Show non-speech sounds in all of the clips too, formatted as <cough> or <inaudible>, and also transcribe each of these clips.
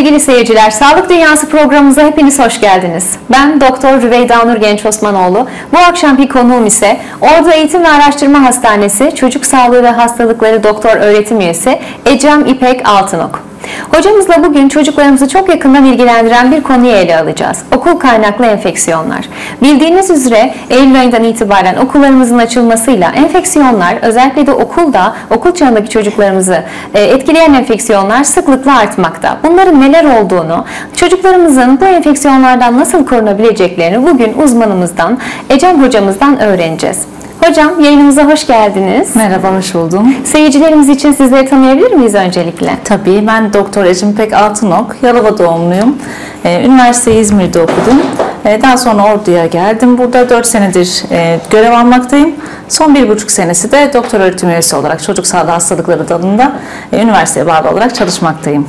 sevgili seyirciler. Sağlık Dünyası programımıza hepiniz hoş geldiniz. Ben Doktor Rüveyda Nur Genç Osmanoğlu. Bu akşamki konuğum ise Ordu Eğitim ve Araştırma Hastanesi Çocuk Sağlığı ve Hastalıkları Doktor Öğretim Üyesi Ecem İpek Altınok. Hocamızla bugün çocuklarımızı çok yakından ilgilendiren bir konuyu ele alacağız. Okul kaynaklı enfeksiyonlar. Bildiğiniz üzere Eylül ayından itibaren okullarımızın açılmasıyla enfeksiyonlar özellikle de okulda, okul çağındaki çocuklarımızı e, etkileyen enfeksiyonlar sıklıkla artmakta. Bunların neler olduğunu, çocuklarımızın bu enfeksiyonlardan nasıl korunabileceklerini bugün uzmanımızdan, Ecem hocamızdan öğreneceğiz. Hocam yayınımıza hoş geldiniz. Merhaba, hoş buldum. Seyircilerimiz için sizleri tanıyabilir miyiz öncelikle? Tabii, ben Doktor Ecim Pek Altınok, Yalova doğumluyum. Ee, üniversiteyi İzmir'de okudum. Ee, daha sonra Ordu'ya geldim. Burada 4 senedir e, görev almaktayım. Son bir buçuk senesi de doktor öğretim üyesi olarak çocuk sağlığı hastalıkları dalında e, üniversiteye bağlı olarak çalışmaktayım.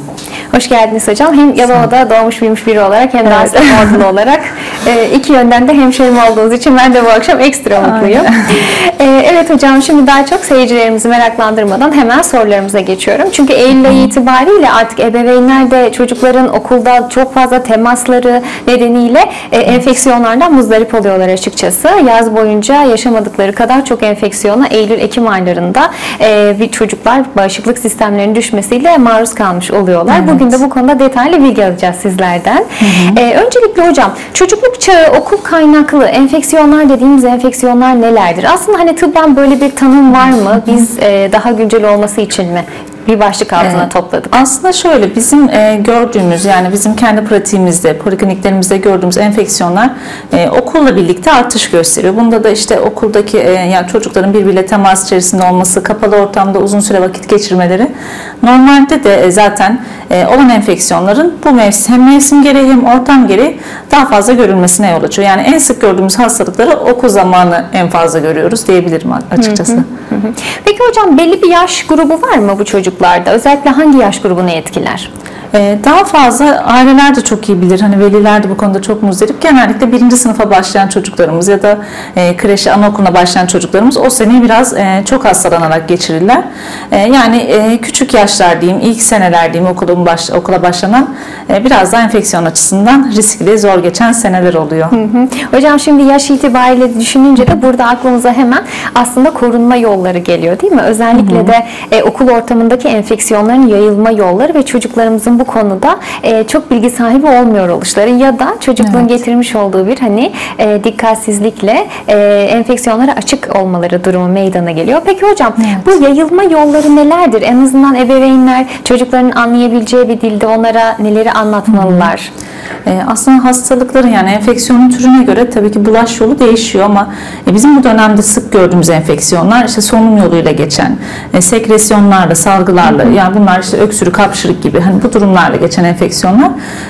Hoş geldiniz hocam. Hem Yalova'da doğmuş büyümüş biri olarak hem de evet. Ordulu olarak e, iki yönden de hemşehrim olduğunuz için ben de bu akşam ekstra mutluyum. E, evet hocam şimdi daha çok seyircilerimizi meraklandırmadan hemen sorularımıza geçiyorum. Çünkü Eylül ayı itibariyle artık ebeveynler de çocukların okulda çok fazla temasları nedeniyle enfeksiyonlardan muzdarip oluyorlar açıkçası. Yaz boyunca yaşamadıkları kadar çok enfeksiyona Eylül-Ekim aylarında bir çocuklar bağışıklık sistemlerinin düşmesiyle maruz kalmış oluyorlar. Evet. Bugün de bu konuda detaylı bilgi alacağız sizlerden. Hı hı. Ee, öncelikle hocam çocukluk çağı okul kaynaklı enfeksiyonlar dediğimiz enfeksiyonlar nelerdir? Aslında hani tıbben böyle bir tanım var mı? Biz e, daha güncel olması için mi bir başlık altına evet. topladık. Aslında şöyle bizim e, gördüğümüz yani bizim kendi pratiğimizde, polikliniklerimizde gördüğümüz enfeksiyonlar e, okulla birlikte artış gösteriyor. Bunda da işte okuldaki e, yani çocukların birbiriyle temas içerisinde olması, kapalı ortamda uzun süre vakit geçirmeleri normalde de e, zaten e, olan enfeksiyonların bu mevsim hem mevsim gereği hem ortam gereği daha fazla görülmesine yol açıyor. Yani en sık gördüğümüz hastalıkları okul zamanı en fazla görüyoruz diyebilirim açıkçası. Hı hı hı. Peki hocam belli bir yaş grubu var mı bu çocuklarda? Özellikle hangi yaş grubunu etkiler? Ee, daha fazla aileler de çok iyi bilir. Hani veliler de bu konuda çok muzdarip. Genellikle birinci sınıfa başlayan çocuklarımız ya da e, kreşe, anaokuluna başlayan çocuklarımız o seneyi biraz e, çok hastalanarak geçirirler. E, yani küçük yaşlar diyeyim, ilk seneler diyeyim okulun baş, okula başlanan biraz daha enfeksiyon açısından riskli, zor geçen seneler oluyor. Hı hı. Hocam şimdi yaş itibariyle düşününce de burada aklımıza hemen aslında korunma yolları geliyor değil mi? Özellikle hı hı. de e, okul ortamındaki enfeksiyonların yayılma yolları ve çocuklarımızın bu konuda e, çok bilgi sahibi olmuyor oluşları ya da çocukluğun evet. getirmiş olduğu bir hani e, dikkatsizlikle e, enfeksiyonlara açık olmaları durumu meydana geliyor. Peki hocam evet. bu yayılma yolları nelerdir? En azından ebeveynler çocukların anlayabileceği bir dilde onlara neleri anlatmalılar? Hı. E, aslında hastalıkların yani enfeksiyonun türüne göre tabii ki bulaş yolu değişiyor ama e, bizim bu dönemde sık gördüğümüz enfeksiyonlar işte solunum yoluyla geçen, e, sekresyonlarla, salgılarla yani bunlar işte öksürük, hapşırık gibi hani bu durumlarla geçen enfeksiyonlar.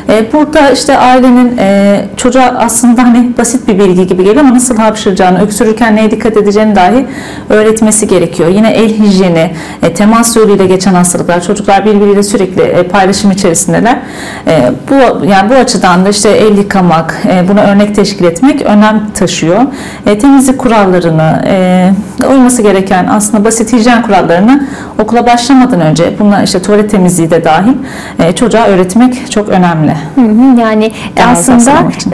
E, burada işte ailenin e, çocuğa aslında hani basit bir bilgi gibi geliyor ama nasıl hapşıracağını, öksürürken neye dikkat edeceğini dahi öğretmesi gerekiyor. Yine el hijyeni, e, temas yoluyla geçen hastalıklar, çocuklar birbiriyle sürekli e, paylaşım içerisindeler. E, bu yani bu açıdan da işte el yıkamak, e, buna örnek teşkil etmek önem taşıyor. E, temizlik kurallarını, e, uyması gereken aslında basit hijyen kurallarını okula başlamadan önce, buna işte tuvalet temizliği de dahil e, çocuğa öğretmek çok önemli. Hı hı, yani Daha aslında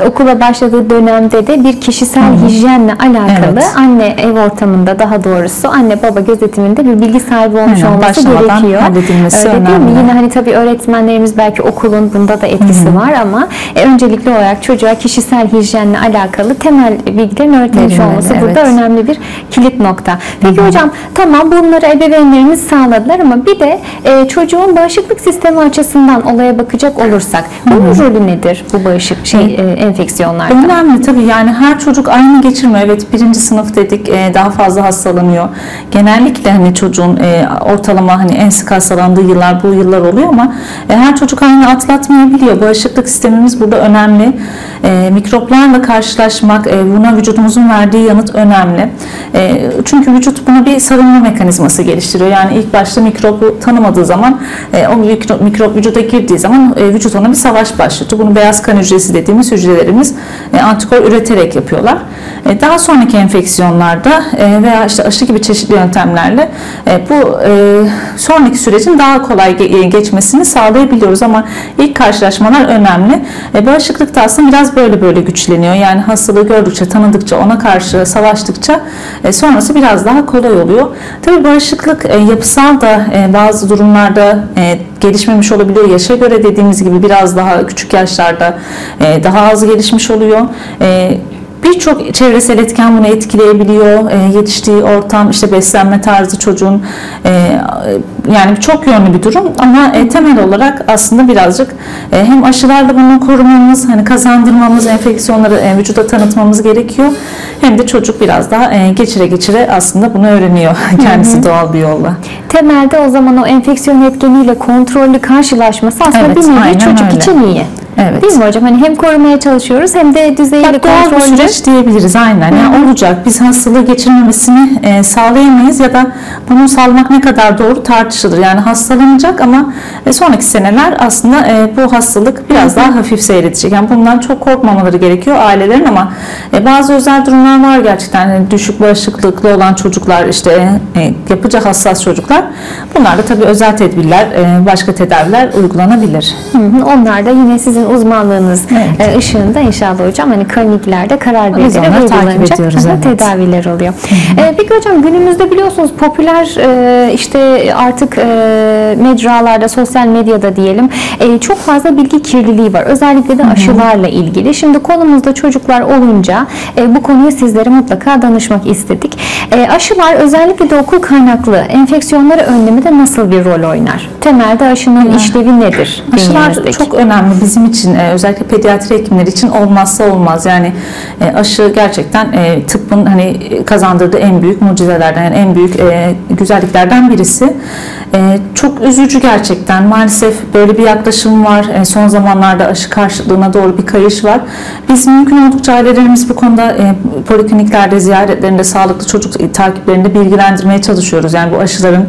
okula başladığı dönemde de bir kişisel hı hı. hijyenle alakalı evet. anne ev ortamında daha doğrusu anne baba gözetiminde bir bilgi sahibi olmuş Aynen, olması gerekiyor. halledilmesi Öyle önemli. Değil mi? Yine hani tabii öğretmenlerimiz belki okulun bunda da etkisi hı hı. var ama e, öncelikli olarak çocuğa kişisel hijyenle alakalı temel bilgilerin öğretilmiş olması evet. burada önemli bir kilit nokta. Peki Hı-hı. hocam tamam bunları ebeveynlerimiz sağladılar ama bir de e, çocuğun bağışıklık sistemi açısından olaya bakacak olursak bunun Hı-hı. rolü nedir bu bağışık şey e, enfeksiyonlarda? Önemli tabii yani her çocuk aynı geçirmiyor. Evet birinci sınıf dedik e, daha fazla hastalanıyor. Genellikle hani çocuğun e, ortalama hani en sık hastalandığı yıllar bu yıllar oluyor ama e, her çocuk aynı atlatmayabiliyor. Bağışıklık tedbirlerimiz burada önemli. E, mikroplarla karşılaşmak, e, buna vücudumuzun verdiği yanıt önemli. E, çünkü vücut buna bir savunma mekanizması geliştiriyor. Yani ilk başta mikrobu tanımadığı zaman, e, o mikrop, mikrop vücuda girdiği zaman e, vücut ona bir savaş başlatıyor. Bunu beyaz kan hücresi dediğimiz hücrelerimiz e, antikor üreterek yapıyorlar. E, daha sonraki enfeksiyonlarda e, veya işte aşı gibi çeşitli yöntemlerle e, bu e, sonraki sürecin daha kolay ge- geçmesini sağlayabiliyoruz ama ilk karşılaşmalar önemli. E, bağışıklık da aslında biraz böyle böyle güçleniyor. Yani hastalığı gördükçe, tanıdıkça, ona karşı savaştıkça e, sonrası biraz daha kolay oluyor. Tabii bağışıklık e, yapısal da e, bazı durumlarda e, gelişmemiş olabiliyor. Yaşa göre dediğimiz gibi biraz daha küçük yaşlarda e, daha az gelişmiş oluyor. Birçok çevresel etken bunu etkileyebiliyor. E, yetiştiği ortam, işte beslenme tarzı çocuğun e, yani çok yönlü bir durum ama e, temel olarak aslında birazcık e, hem aşılarla bunu korumamız, hani kazandırmamız, enfeksiyonları e, vücuda tanıtmamız gerekiyor. Hem de çocuk biraz daha e, geçire geçire aslında bunu öğreniyor <laughs> kendisi doğal bir yolla. Temelde o zaman o enfeksiyon etkeniyle kontrollü karşılaşması aslında Evet, bir nevi çocuk öyle. için iyi. Evet. Değil mi hocam? Hani hem korumaya çalışıyoruz hem de düzeyiyle Ya doğal bir kontrollü. süreç diyebiliriz aynen. Yani olacak. Biz hastalığı geçirmemesini e, sağlayamayız ya da bunu sağlamak ne kadar doğru tartışılır. Yani hastalanacak ama e, sonraki seneler aslında e, bu hastalık biraz daha hafif seyredecek. Yani bundan çok korkmamaları gerekiyor ailelerin ama e, bazı özel durumlar var gerçekten. Yani düşük bağışıklıklı olan çocuklar işte e, yapıcı hassas çocuklar. Bunlarda tabii özel tedbirler, e, başka tedaviler uygulanabilir. Hı. Onlar da yine sizin uzmanlığınız Evet. e, ışığında inşallah hocam hani kliniklerde karar takip uygulanacak evet. tedaviler oluyor. E, peki hocam günümüzde biliyorsunuz popüler e, işte artık mecralarda sosyal medyada diyelim çok fazla bilgi kirliliği var. Özellikle de aşılarla ilgili. Şimdi konumuzda çocuklar olunca bu konuyu sizlere mutlaka danışmak istedik. Aşılar özellikle de okul kaynaklı enfeksiyonları önlemede nasıl bir rol oynar? Temelde aşının işlevi nedir? Aşılar çok önemli bizim için e, özellikle pediatri hekimler için olmazsa olmaz. Yani e, aşı gerçekten e, tıbbın hani kazandırdığı en büyük mucizelerden yani en büyük e, güzelliklerden birisi E, çok üzücü gerçekten. Maalesef böyle bir yaklaşım var. E, son zamanlarda aşı karşıtlığına doğru bir kayış var. Biz mümkün oldukça ailelerimiz bu konuda e, polikliniklerde ziyaretlerinde sağlıklı çocuk takiplerinde bilgilendirmeye çalışıyoruz. Yani bu aşıların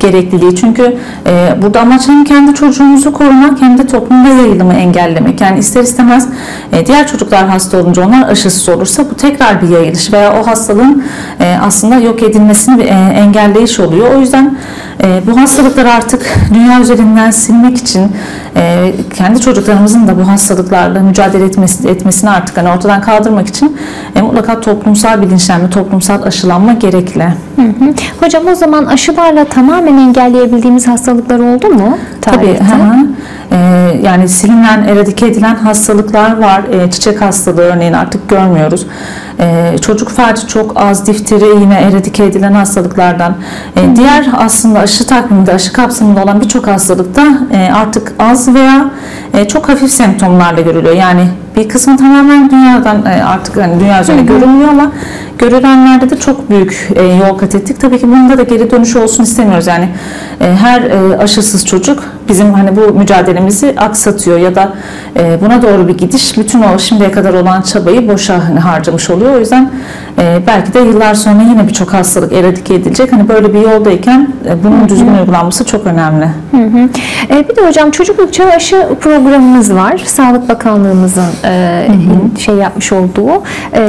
gerekliliği. Çünkü e, burada amaç hem kendi çocuğumuzu korumak hem de toplumda yayılımı engellemek. Yani ister istemez e, diğer çocuklar hasta olunca onlar aşısız olursa bu tekrar bir yayılış veya o hastalığın e, aslında yok edilmesini e, engelleyiş oluyor. O yüzden e, bu hastalıkları artık dünya üzerinden silmek için e, kendi çocuklarımızın da bu hastalıklarla mücadele etmesi, etmesini artık hani ortadan kaldırmak için e, mutlaka toplumsal bilinçlenme, toplumsal aşılanma gerekli. Hı hı. Hocam o zaman aşılarla tamamen engelleyebildiğimiz hastalıklar oldu mu? Tabii. tarihte? hı hı. Ee, yani silinen, eradike edilen hastalıklar var. Ee, çiçek hastalığı örneğin artık görmüyoruz. Ee, çocuk felci çok az, difteri yine eradike edilen hastalıklardan. Ee, diğer aslında aşı takviminde, aşı kapsamında olan birçok hastalıkta e, artık az veya e, çok hafif semptomlarla görülüyor. Yani bir kısmı tamamen dünyadan e, artık hani dünya üzerinde görünmüyor ama görülenlerde de çok büyük e, yol kat ettik. Tabii ki bunda da geri dönüş olsun istemiyoruz. Yani e, her e, aşısız çocuk bizim hani bu mücadelemizi aksatıyor ya da e, buna doğru bir gidiş bütün o şimdiye kadar olan çabayı boşa hani harcamış oluyor. O yüzden e, belki de yıllar sonra yine birçok hastalık eradike edilecek. Hani böyle bir yoldayken e, bunun düzgün uygulanması çok önemli. Hı hı. E, bir de hocam çocukluk çağı aşı programımız var. Sağlık Bakanlığımızın e, şey yapmış olduğu, e,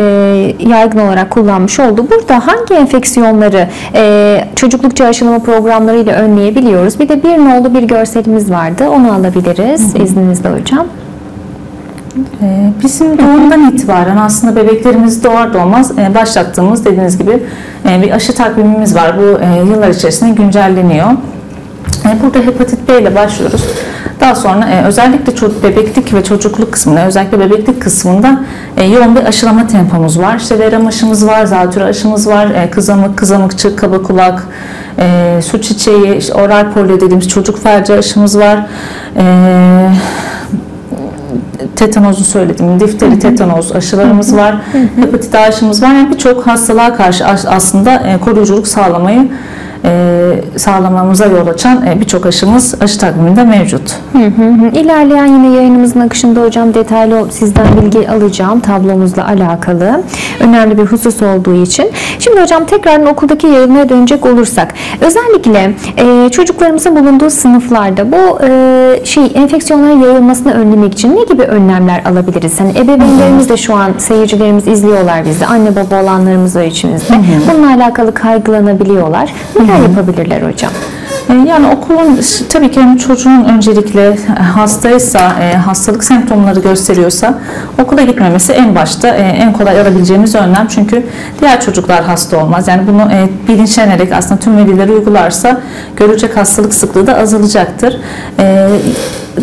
yaygın olarak kullanmış olduğu. Burada hangi enfeksiyonları e, çocukluk çağı aşılama programlarıyla önleyebiliyoruz? Bir de bir nolu bir görselimiz vardı. Onu alabiliriz izninizle hocam. Ee, Bizim doğumdan itibaren aslında bebeklerimiz doğar doğmaz e, başlattığımız dediğiniz gibi e, bir aşı takvimimiz var. Bu e, yıllar içerisinde güncelleniyor. Burada hepatit B ile başlıyoruz. Daha sonra e, özellikle çocuk, bebeklik ve çocukluk kısmında, özellikle bebeklik kısmında e, yoğun bir aşılama tempomuz var. İşte verem aşımız var, zatürre aşımız var, e, kızamık, kızamıkçık, kaba kulak, e, su çiçeği, işte oral polio dediğimiz çocuk felci aşımız var. E, tetanozu söyledim. Difteri, tetanoz aşılarımız var. Hepatit aşımız var. Yani birçok hastalığa karşı as- aslında e, koruyuculuk sağlamayı sağlamamıza yol açan e, birçok aşımız aşı takviminde mevcut. Hı hı hı. İlerleyen yine yayınımızın akışında hocam detaylı sizden bilgi alacağım tablomuzla alakalı. Önemli bir husus olduğu için. Şimdi hocam tekrardan okuldaki yayınlara dönecek olursak özellikle e, çocuklarımızın bulunduğu sınıflarda bu e, şey enfeksiyonların yayılmasını önlemek için ne gibi önlemler alabiliriz? Hani ebeveynlerimiz de şu an seyircilerimiz izliyorlar bizi. Anne baba olanlarımız var içimizde. Bununla alakalı kaygılanabiliyorlar. Neler yapabilirler hocam? E, Yani okulun tabii ki yani çocuğun öncelikle hastaysa, e, hastalık semptomları gösteriyorsa okula gitmemesi en başta e, en kolay alabileceğimiz önlem. Çünkü diğer çocuklar hasta olmaz. Yani bunu e, bilinçlenerek aslında tüm veliler uygularsa görecek hastalık sıklığı da azalacaktır. E,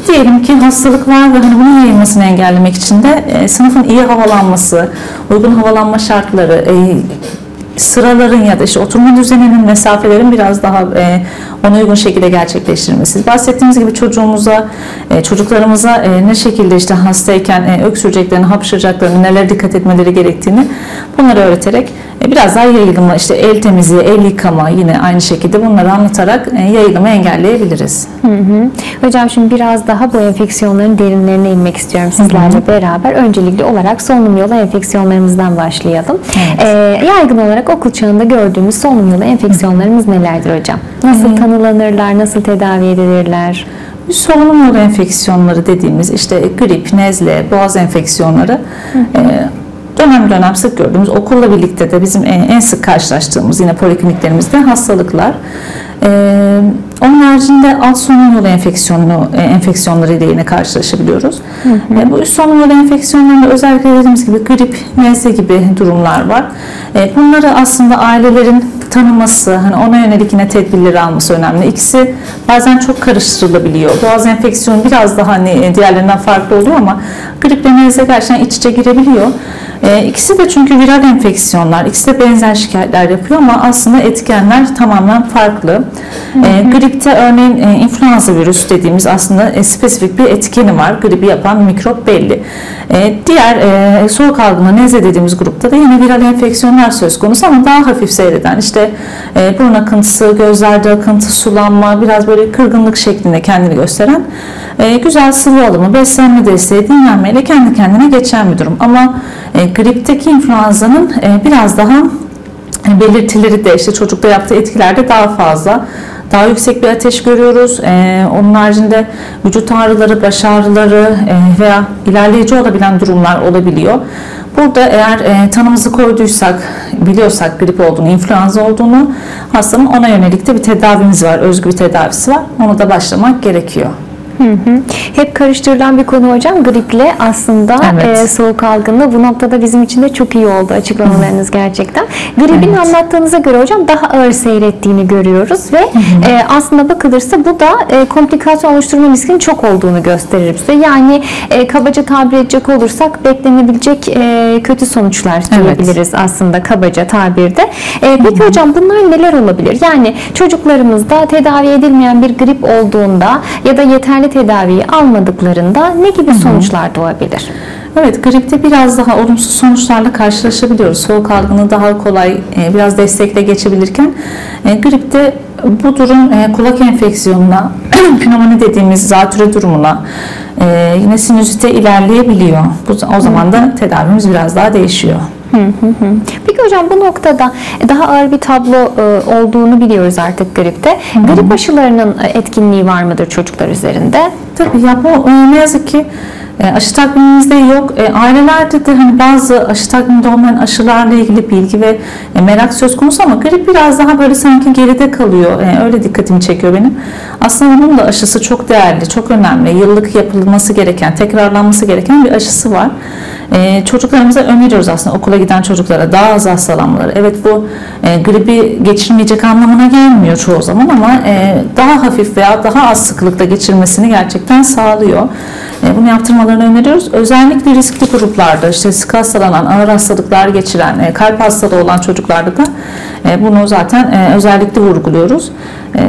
Diyelim ki hastalık var ve hani bunun yayılmasını engellemek için de e, sınıfın iyi havalanması, uygun havalanma şartları, e, sıraların ya da işte oturma düzeninin mesafelerin biraz daha e, ona uygun şekilde gerçekleştirilmesi. Bahsettiğimiz gibi çocuğumuza, e, çocuklarımıza e, ne şekilde işte hastayken e, öksüreceklerini, hapşıracaklarını, nelere dikkat etmeleri gerektiğini bunları öğreterek biraz daha yayılımı, işte el temizliği, el yıkama yine aynı şekilde bunları anlatarak e, yayılımı engelleyebiliriz. Hı hı. Hocam şimdi biraz daha bu enfeksiyonların derinlerine inmek istiyorum sizlerle beraber. Öncelikli olarak solunum yolu enfeksiyonlarımızdan başlayalım. Evet. Ee, yaygın olarak okul çağında gördüğümüz solunum yolu enfeksiyonlarımız nelerdir hocam? Nasıl tanılanırlar, nasıl tedavi edilirler? Solunum yolu enfeksiyonları dediğimiz işte grip, nezle, boğaz enfeksiyonları e, dönem dönem sık gördüğümüz okulla birlikte de bizim en, sık karşılaştığımız yine polikliniklerimizde hastalıklar. E, onun haricinde alt solunum yolu enfeksiyonu, e, enfeksiyonları ile yine karşılaşabiliyoruz. E, bu üst solunum yolu enfeksiyonlarında özellikle dediğimiz gibi grip, nezle gibi durumlar var. E, bunları aslında ailelerin tanıması, hani ona yönelik yine tedbirleri alması önemli. İkisi bazen çok karıştırılabiliyor. Boğaz enfeksiyonu biraz daha hani diğerlerinden farklı oluyor ama griple nezle gerçekten iç içe girebiliyor. E, ikisi de çünkü viral enfeksiyonlar, ikisi de benzer şikayetler yapıyor ama aslında etkenler tamamen farklı. E, gripte örneğin e, influenza virüs dediğimiz aslında e, spesifik bir etkeni var. Gribi yapan mikrop belli. E, diğer e, soğuk algınlığı nezle dediğimiz grupta da yine viral enfeksiyonlar söz konusu ama daha hafif seyreden işte e, burun akıntısı, gözlerde akıntı, sulanma, biraz böyle kırgınlık şeklinde kendini gösteren e, güzel sıvı alımı, beslenme desteği, dinlenmeyle kendi kendine geçen bir durum. Ama e, gripteki influenza'nın e, biraz daha belirtileri de işte çocukta yaptığı etkilerde daha fazla. Daha yüksek bir ateş görüyoruz. Ee, onun haricinde vücut ağrıları, baş ağrıları e, veya ilerleyici olabilen durumlar olabiliyor. Burada eğer e, tanımızı koyduysak, biliyorsak grip olduğunu, influenza olduğunu hastanın ona yönelik de bir tedavimiz var, özgü bir tedavisi var. Onu da başlamak gerekiyor. Hı hı. Hep karıştırılan bir konu hocam griple aslında Evet. e, soğuk algınlığı bu noktada bizim için de çok iyi oldu açıklamalarınız gerçekten. Gripin Evet. anlattığınıza göre hocam daha ağır seyrettiğini görüyoruz ve e, aslında bakılırsa bu da e, komplikasyon oluşturma riskinin çok olduğunu gösterir bize. Yani e, kabaca tabir edecek olursak beklenebilecek e, kötü sonuçlar söyleyebiliriz aslında kabaca tabirde. E, peki hocam bunlar neler olabilir? Yani çocuklarımızda tedavi edilmeyen bir grip olduğunda ya da yeterli tedaviyi almadıklarında ne gibi sonuçlar doğabilir? Evet, gripte biraz daha olumsuz sonuçlarla karşılaşabiliyoruz. Soğuk algını daha kolay, e, biraz destekle geçebilirken e, gripte bu durum e, kulak enfeksiyonuna, <clears throat> pnömoni dediğimiz zatüre durumuna, yine sinüzite ilerleyebiliyor. O zaman da tedavimiz biraz daha değişiyor. Hı hı hı. Peki hocam bu noktada daha ağır bir tablo e, olduğunu biliyoruz artık gripte. Grip aşılarının e, etkinliği var mıdır çocuklar üzerinde? Tabii ya bu e, ne yazık ki e, aşı takvimimizde yok. E, Ailelerde de hani bazı aşı takviminde olmayan aşılarla ilgili bilgi ve e, merak söz konusu ama grip biraz daha böyle sanki geride kalıyor. E, Öyle dikkatimi çekiyor benim. Aslında onun da aşısı çok değerli, çok önemli. Yıllık yapılması gereken, tekrarlanması gereken bir aşısı var. E, çocuklarımıza öneriyoruz aslında okula giden çocuklara daha az hastalanmaları. Evet bu e, gribi geçirmeyecek anlamına gelmiyor çoğu zaman ama e, daha hafif veya daha az sıklıkla geçirmesini gerçekten sağlıyor. E, bunu yaptırmalarını öneriyoruz. Özellikle riskli gruplarda işte sık hastalanan, ağır hastalıklar geçiren, e, kalp hastalığı olan çocuklarda da e, bunu zaten e, özellikle vurguluyoruz. E,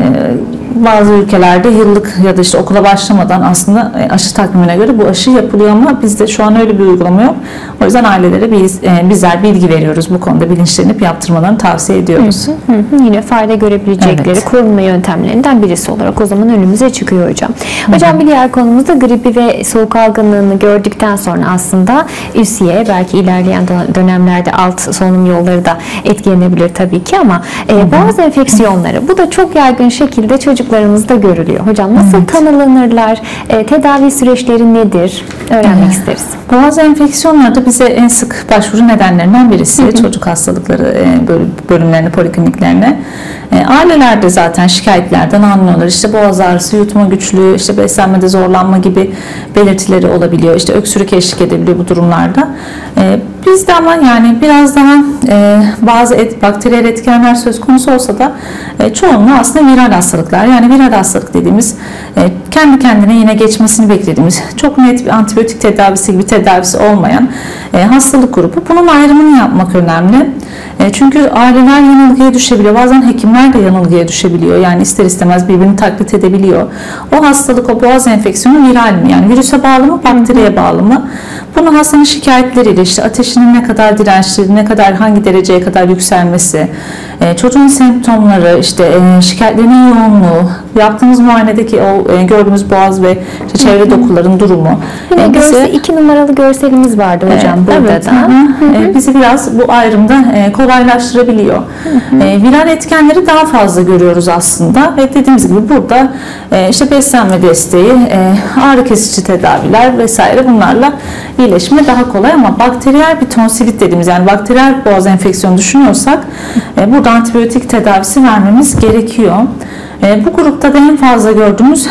bazı ülkelerde yıllık ya da işte okula başlamadan aslında e, aşı takvimine göre bu aşı yapılıyor ama bizde şu an öyle bir uygulama yok. O yüzden ailelere biz e, bizler bilgi veriyoruz bu konuda bilinçlenip yaptırmalarını tavsiye ediyoruz. Hı hı, yine fayda görebilecekleri Evet. korunma yöntemlerinden birisi olarak o zaman önümüze çıkıyor hocam. Hocam bir diğer konumuz da gripi ve soğuk algınlığını gördükten sonra aslında üsiye belki ilerleyen dö- dönemlerde alt solunum yolları da etkilenebilir tabii ki ama e, boğaz enfeksiyonları bu da çok yaygın şekilde çocuklarımızda görülüyor. Hocam nasıl tanılanırlar? E, tedavi süreçleri nedir? Öğrenmek isteriz. Boğaz enfeksiyonları da bize en sık başvuru nedenlerinden birisi. Çocuk hastalıkları e, böl- bölümlerine, polikliniklerine. E, Aileler de zaten şikayetlerden anlıyorlar. İşte boğaz ağrısı, yutma güçlüğü, işte beslenmede zorlanma gibi belirtileri olabiliyor. İşte öksürük eşlik edebiliyor bu durumlarda. E, Bizde ama yani biraz daha e, bazı et, bakteriyel etkenler söz konusu olsa da e, çoğunluğu aslında viral hastalıklar. Yani viral hastalık dediğimiz e, kendi kendine yine geçmesini beklediğimiz çok net bir antibiyotik tedavisi gibi tedavisi olmayan e, hastalık grubu. Bunun ayrımını yapmak önemli. E, çünkü aileler yanılgıya düşebiliyor. Bazen hekimler de yanılgıya düşebiliyor. Yani ister istemez birbirini taklit edebiliyor. O hastalık, o boğaz enfeksiyonu viral mi? Yani virüse bağlı mı, bakteriye bağlı mı? Bunu hastanın şikayetleriyle işte ateşinin ne kadar dirençli, ne kadar hangi dereceye kadar yükselmesi, e, çocuğun semptomları, işte e, şikayetlerinin yoğunluğu, yaptığımız muayenedeki o e, gördüğümüz boğaz ve işte çevre dokuların durumu. Yine e, bizi- görse iki numaralı görselimiz vardı hocam ee, burada evet, da. hı hı. Ee, bizi biraz bu ayrımda e, kolaylaştırabiliyor. Ee, Viral etkenleri daha fazla görüyoruz aslında ve dediğimiz gibi burada e, işte beslenme desteği, e, ağrı kesici tedaviler vesaire bunlarla iyileşme daha kolay ama bakteriyel bir tonsilit dediğimiz yani bakteriyel boğaz enfeksiyonu düşünüyorsak e, burada antibiyotik tedavisi vermemiz gerekiyor. E, bu grupta da en fazla gördüğümüz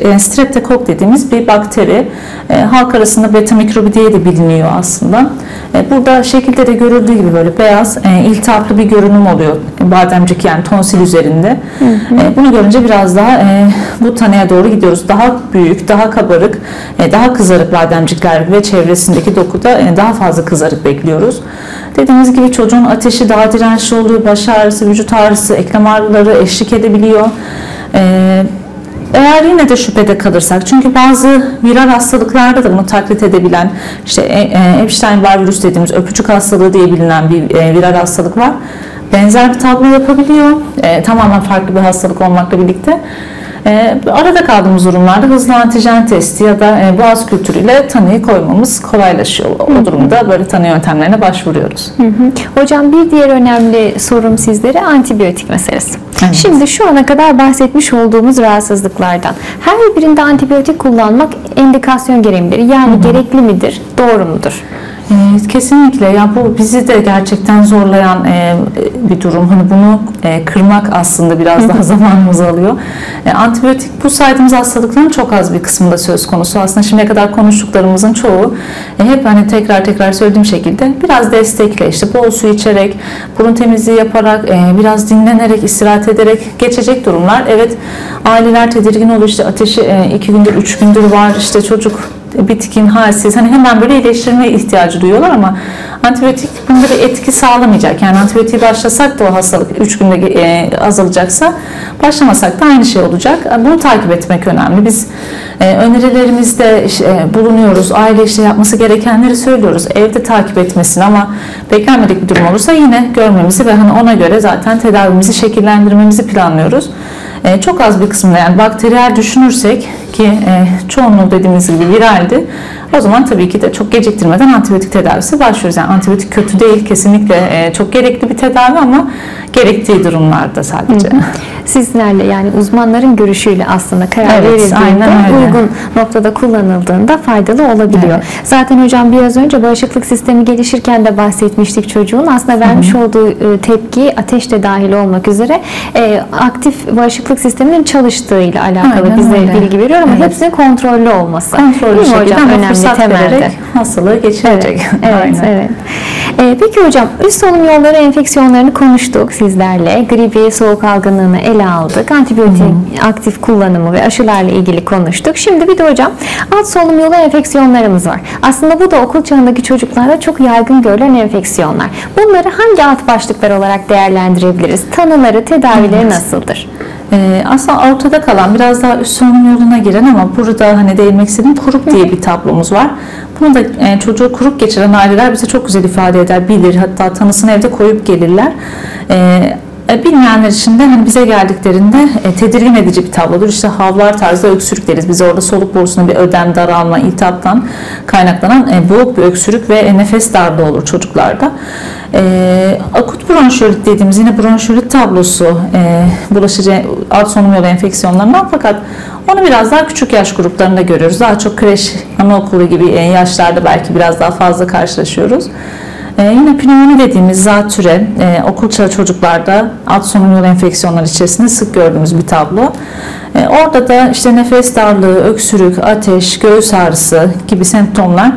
e, streptokok dediğimiz bir bakteri. E, halk arasında beta mikrobi diye de biliniyor aslında. E, burada şekilde de görüldüğü gibi böyle beyaz e, iltihaplı bir görünüm oluyor bademcik yani tonsil üzerinde. E, bunu görünce biraz daha e, bu tanıya doğru gidiyoruz. Daha büyük, daha kabarık, e, daha kızarık bademcikler ve çevresindeki dokuda e, daha fazla kızarık bekliyoruz. Dediğimiz gibi çocuğun ateşi daha dirençli oluyor, baş ağrısı, vücut ağrısı, eklem ağrıları eşlik edebiliyor. Ee, eğer yine de şüphede kalırsak, çünkü bazı viral hastalıklarda da bunu taklit edebilen, işte e, e, Epstein-Barr virüs dediğimiz öpücük hastalığı diye bilinen bir e, viral hastalık var. Benzer bir tablo yapabiliyor, e, tamamen farklı bir hastalık olmakla birlikte. E, arada kaldığımız durumlarda hızlı antijen testi ya da e, boğaz kültürüyle tanıyı koymamız kolaylaşıyor. O durumda böyle tanı yöntemlerine başvuruyoruz. Hocam bir diğer önemli sorum sizlere antibiyotik meselesi. Evet. Şimdi şu ana kadar bahsetmiş olduğumuz rahatsızlıklardan her birinde antibiyotik kullanmak endikasyon gereği midir? Yani gerekli midir? Doğru mudur? Ee, Kesinlikle ya bu bizi de gerçekten zorlayan e, bir durum. Hani bunu e, kırmak aslında biraz daha <laughs> zamanımızı alıyor. E, Antibiyotik bu saydığımız hastalıkların çok az bir kısmında söz konusu. Aslında şimdiye kadar konuştuklarımızın çoğu e, hep hani tekrar tekrar söylediğim şekilde biraz destekle işte bol su içerek, burun temizliği yaparak, e, biraz dinlenerek, istirahat ederek geçecek durumlar. Evet aileler tedirgin oluyor işte ateşi e, iki gündür, üç gündür var işte çocuk bitkin, halsiz hani hemen böyle iyileştirme ihtiyacı duyuyorlar ama antibiyotik bunda etki sağlamayacak. Yani antibiyotiği başlasak da o hastalık 3 günde e, azalacaksa başlamasak da aynı şey olacak. Bunu takip etmek önemli. Biz e, önerilerimizde e, bulunuyoruz. Aile işte yapması gerekenleri söylüyoruz. Evde takip etmesini ama beklenmedik bir durum olursa yine görmemizi ve hani ona göre zaten tedavimizi şekillendirmemizi planlıyoruz. E, çok az bir kısmında yani bakteriyel düşünürsek ki e, çoğunluğu dediğimiz gibi viraldi. O zaman tabii ki de çok geciktirmeden antibiyotik tedavisi başlıyoruz. Yani antibiyotik kötü değil kesinlikle e, çok gerekli bir tedavi ama gerektiği durumlarda sadece. Sizlerle yani uzmanların görüşüyle aslında karar Evet, verildiğinde uygun noktada kullanıldığında faydalı olabiliyor. Evet. Zaten hocam biraz önce bağışıklık sistemi gelişirken de bahsetmiştik çocuğun. Aslında vermiş olduğu e, tepki ateş de dahil olmak üzere e, aktif bağışıklık sisteminin çalıştığıyla alakalı Aynen bize öyle. bilgi veriyor ama Evet. hepsinin kontrollü olması. Kontrollü şekilde hocam? Önemli fırsat temelde. vererek hastalığı geçirecek. Evet, <laughs> Aynen. evet. Ee, peki hocam üst solunum yolları enfeksiyonlarını konuştuk sizlerle. Gribi, soğuk algınlığını ele aldık. Antibiyotik aktif kullanımı ve aşılarla ilgili konuştuk. Şimdi bir de hocam alt solunum yolu enfeksiyonlarımız var. Aslında bu da okul çağındaki çocuklarda çok yaygın görülen enfeksiyonlar. Bunları hangi alt başlıklar olarak değerlendirebiliriz? Tanıları, tedavileri nasıldır? Ee, aslında ortada kalan biraz daha üst solunum yoluna giren ama burada hani değinmek istediğim kurup diye bir tablomuz var. Bunu da e, çocuğu kurup geçiren aileler bize çok güzel ifade eder, bilir. Hatta tanısını evde koyup gelirler. E, bilmeyenler için de hani bize geldiklerinde e, tedirgin edici bir tablodur. İşte havlar tarzı öksürük deriz. Biz orada soluk borusunda bir ödem, daralma, iltihaptan kaynaklanan e, boğuk bir öksürük ve e, nefes darlığı olur çocuklarda. E, akut bronşiolit dediğimiz yine bronşiolit tablosu e, bulaşıcı alt solunum yolu enfeksiyonlarından fakat onu biraz daha küçük yaş gruplarında görüyoruz. Daha çok kreş, anaokulu gibi e, yaşlarda belki biraz daha fazla karşılaşıyoruz. Ee, yine pnömoni dediğimiz zatüre okul çağı çocuklarda alt solunum yolu enfeksiyonları içerisinde sık gördüğümüz bir tablo. E, orada da işte nefes darlığı, öksürük, ateş, göğüs ağrısı gibi semptomlar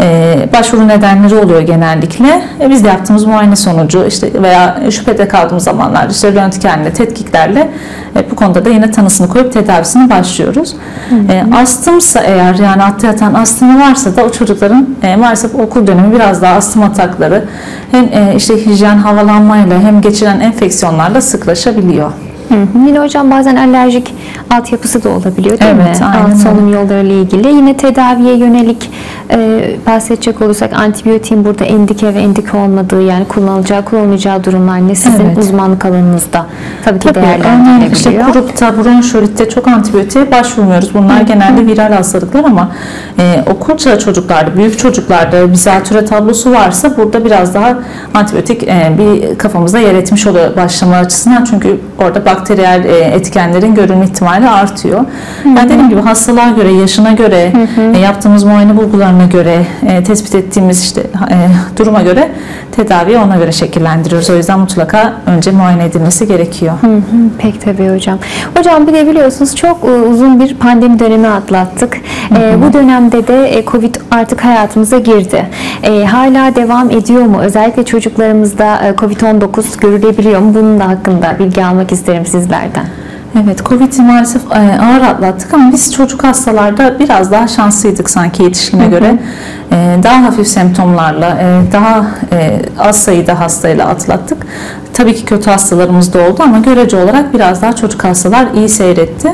e, başvuru nedenleri oluyor genellikle. E, biz de yaptığımız muayene sonucu işte veya şüphede kaldığımız zamanlarda işte röntgenle, tetkiklerle e, bu konuda da yine tanısını koyup tedavisine başlıyoruz. Hı hı. E, astımsa eğer yani altta yatan astımı varsa da o çocukların e, maalesef okul dönemi biraz daha astım atakları hem e, işte hijyen havalanmayla hem geçiren enfeksiyonlarla sıklaşabiliyor. Hı hı. Yine hocam bazen alerjik altyapısı da olabiliyor değil evet, mi? Aynen Alt solunum yolları ile ilgili. Yine tedaviye yönelik e, bahsedecek olursak antibiyotiğin burada endike ve endike olmadığı yani kullanılacağı kullanılmayacağı durumlar ne sizin evet. uzmanlık alanınızda tabii ki tabii, değerlendirilebiliyor. işte grupta, bronşolitte çok antibiyotiğe başvurmuyoruz. Bunlar hı. genelde viral hastalıklar ama e, okul çağı çocuklarda, büyük çocuklarda bir zatüre tablosu varsa burada biraz daha antibiyotik e, bir kafamızda yer etmiş oluyor başlama açısından. Çünkü orada bakteriyel e, etkenlerin görünme ihtimali artıyor. Hı hı. Yani dediğim gibi hastalığa göre, yaşına göre, hı hı. E, yaptığımız muayene bulgularına göre, e, tespit ettiğimiz işte duruma göre tedaviyi ona göre şekillendiriyoruz. O yüzden mutlaka önce muayene edilmesi gerekiyor. Hı hı. Pek tabii hocam. Hocam bir de biliyorsunuz çok uzun bir pandemi dönemi atlattık. Hı hı. bu dönemde de Covid artık hayatımıza girdi. hala devam ediyor mu? Özellikle çocuklarımızda Covid-19 görülebiliyor mu? Bunun da hakkında bilgi almak isterim sizlerden. Evet, Covid'i maalesef e, ağır atlattık ama biz çocuk hastalarda biraz daha şanslıydık sanki yetişkine göre. E, daha hafif semptomlarla, e, daha az sayıda hastayla atlattık. Tabii ki kötü hastalarımız da oldu ama görece olarak biraz daha çocuk hastalar iyi seyretti.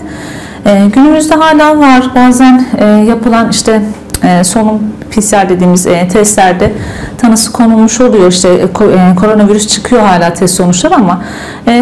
Günümüzde hala var. Bazen yapılan işte solunum PCR dediğimiz testlerde tanısı konulmuş oluyor. İşte koronavirüs çıkıyor hala test sonuçları ama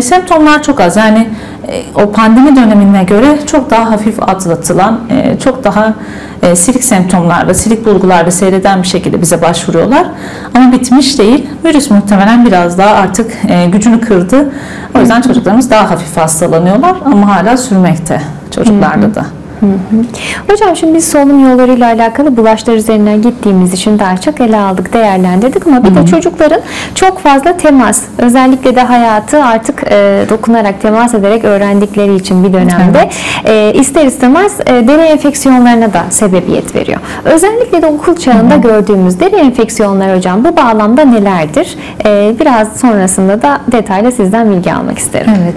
semptomlar çok az. Yani e, o pandemi dönemine göre çok daha hafif atlatılan, e, çok daha e, silik semptomlarla, silik bulgularla seyreden bir şekilde bize başvuruyorlar. Ama bitmiş değil. Virüs muhtemelen biraz daha artık gücünü kırdı. O yüzden çocuklarımız daha hafif hastalanıyorlar ama hala sürmekte çocuklarda da. Hı hı. Hocam şimdi biz solunum yollarıyla alakalı bulaşlar üzerinden gittiğimiz için daha çok ele aldık, değerlendirdik ama bir hı hı. de çocukların çok fazla temas, özellikle de hayatı artık e, dokunarak, temas ederek öğrendikleri için bir dönemde evet. e, ister istemez e, deri enfeksiyonlarına da sebebiyet veriyor. Özellikle de okul çağında hı hı. gördüğümüz deri enfeksiyonlar hocam bu bağlamda nelerdir? E, biraz sonrasında da detaylı sizden bilgi almak isterim. Evet.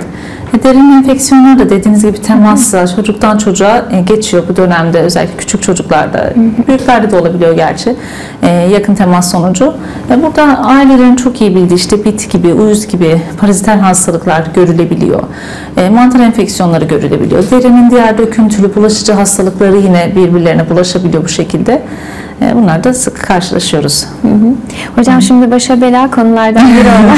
Derin enfeksiyonlar da dediğiniz gibi temasla çocuktan çocuğa e, geçiyor bu dönemde özellikle küçük çocuklarda. Büyüklerde de olabiliyor gerçi e, yakın temas sonucu. E, burada ailelerin çok iyi bildiği işte bit gibi, uyuz gibi parazitel hastalıklar görülebiliyor. Mantar enfeksiyonları görülebiliyor. Derinin diğer döküntülü bulaşıcı hastalıkları yine birbirlerine bulaşabiliyor bu şekilde. E, bunlar da sık karşılaşıyoruz. Hı hı. Hocam hı. şimdi başa bela konulardan biri olan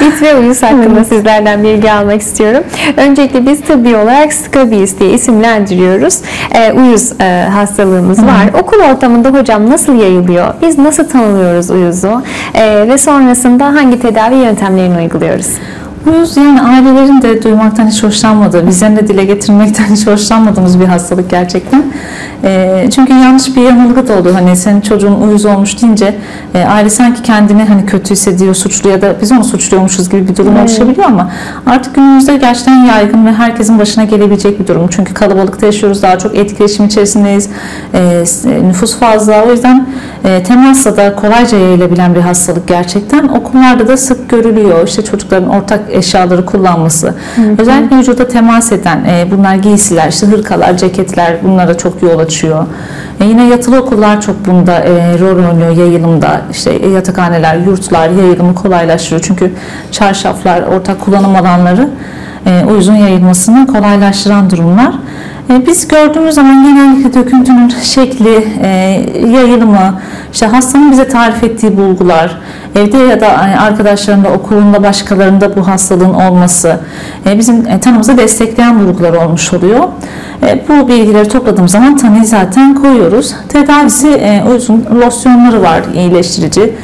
<laughs> bit ve uyuz hakkında sizlerden bilgi almak istiyorum. Öncelikle biz tıbbi olarak scabies diye isimlendiriyoruz. E, uyuz e, hastalığımız hı. var. Okul ortamında hocam nasıl yayılıyor? Biz nasıl tanımlıyoruz uyuzu? E, ve sonrasında hangi tedavi yöntemlerini uyguluyoruz? Uyuz yani ailelerin de duymaktan hiç hoşlanmadığı, bizlerin de dile getirmekten <laughs> hiç hoşlanmadığımız bir hastalık gerçekten. E, çünkü yanlış bir yanılgı da oldu. Hani senin çocuğun uyuz olmuş deyince e, aile sanki kendini hani kötü hissediyor, suçlu ya da biz onu suçluyormuşuz gibi bir durum evet. oluşabiliyor ama artık günümüzde gerçekten yaygın ve herkesin başına gelebilecek bir durum. Çünkü kalabalıkta yaşıyoruz, daha çok etkileşim içerisindeyiz. E, nüfus fazla. O yüzden e, temasla da kolayca yayılabilen bir hastalık gerçekten. Okullarda da sık görülüyor. İşte çocukların ortak eşyaları kullanması. Hı hı. Özellikle vücuda temas eden e, bunlar giysiler, işte hırkalar, ceketler bunlara çok yol açıyor. E, yine yatılı okullar çok bunda e, rol oynuyor yayılımda. İşte yatakhaneler, yurtlar yayılımı kolaylaştırıyor. Çünkü çarşaflar, ortak kullanım alanları e, uyuzun yayılmasını kolaylaştıran durumlar. E, biz gördüğümüz zaman genellikle döküntünün <laughs> şekli, e, yayılımı, işte hastanın bize tarif ettiği bulgular, evde ya da arkadaşlarında, okulunda, başkalarında bu hastalığın olması e, bizim tanımızı destekleyen bulgular olmuş oluyor. Bu bilgileri topladığımız zaman tanıyı zaten koyuyoruz. Tedavisi uyuzun losyonları var, iyileştirici.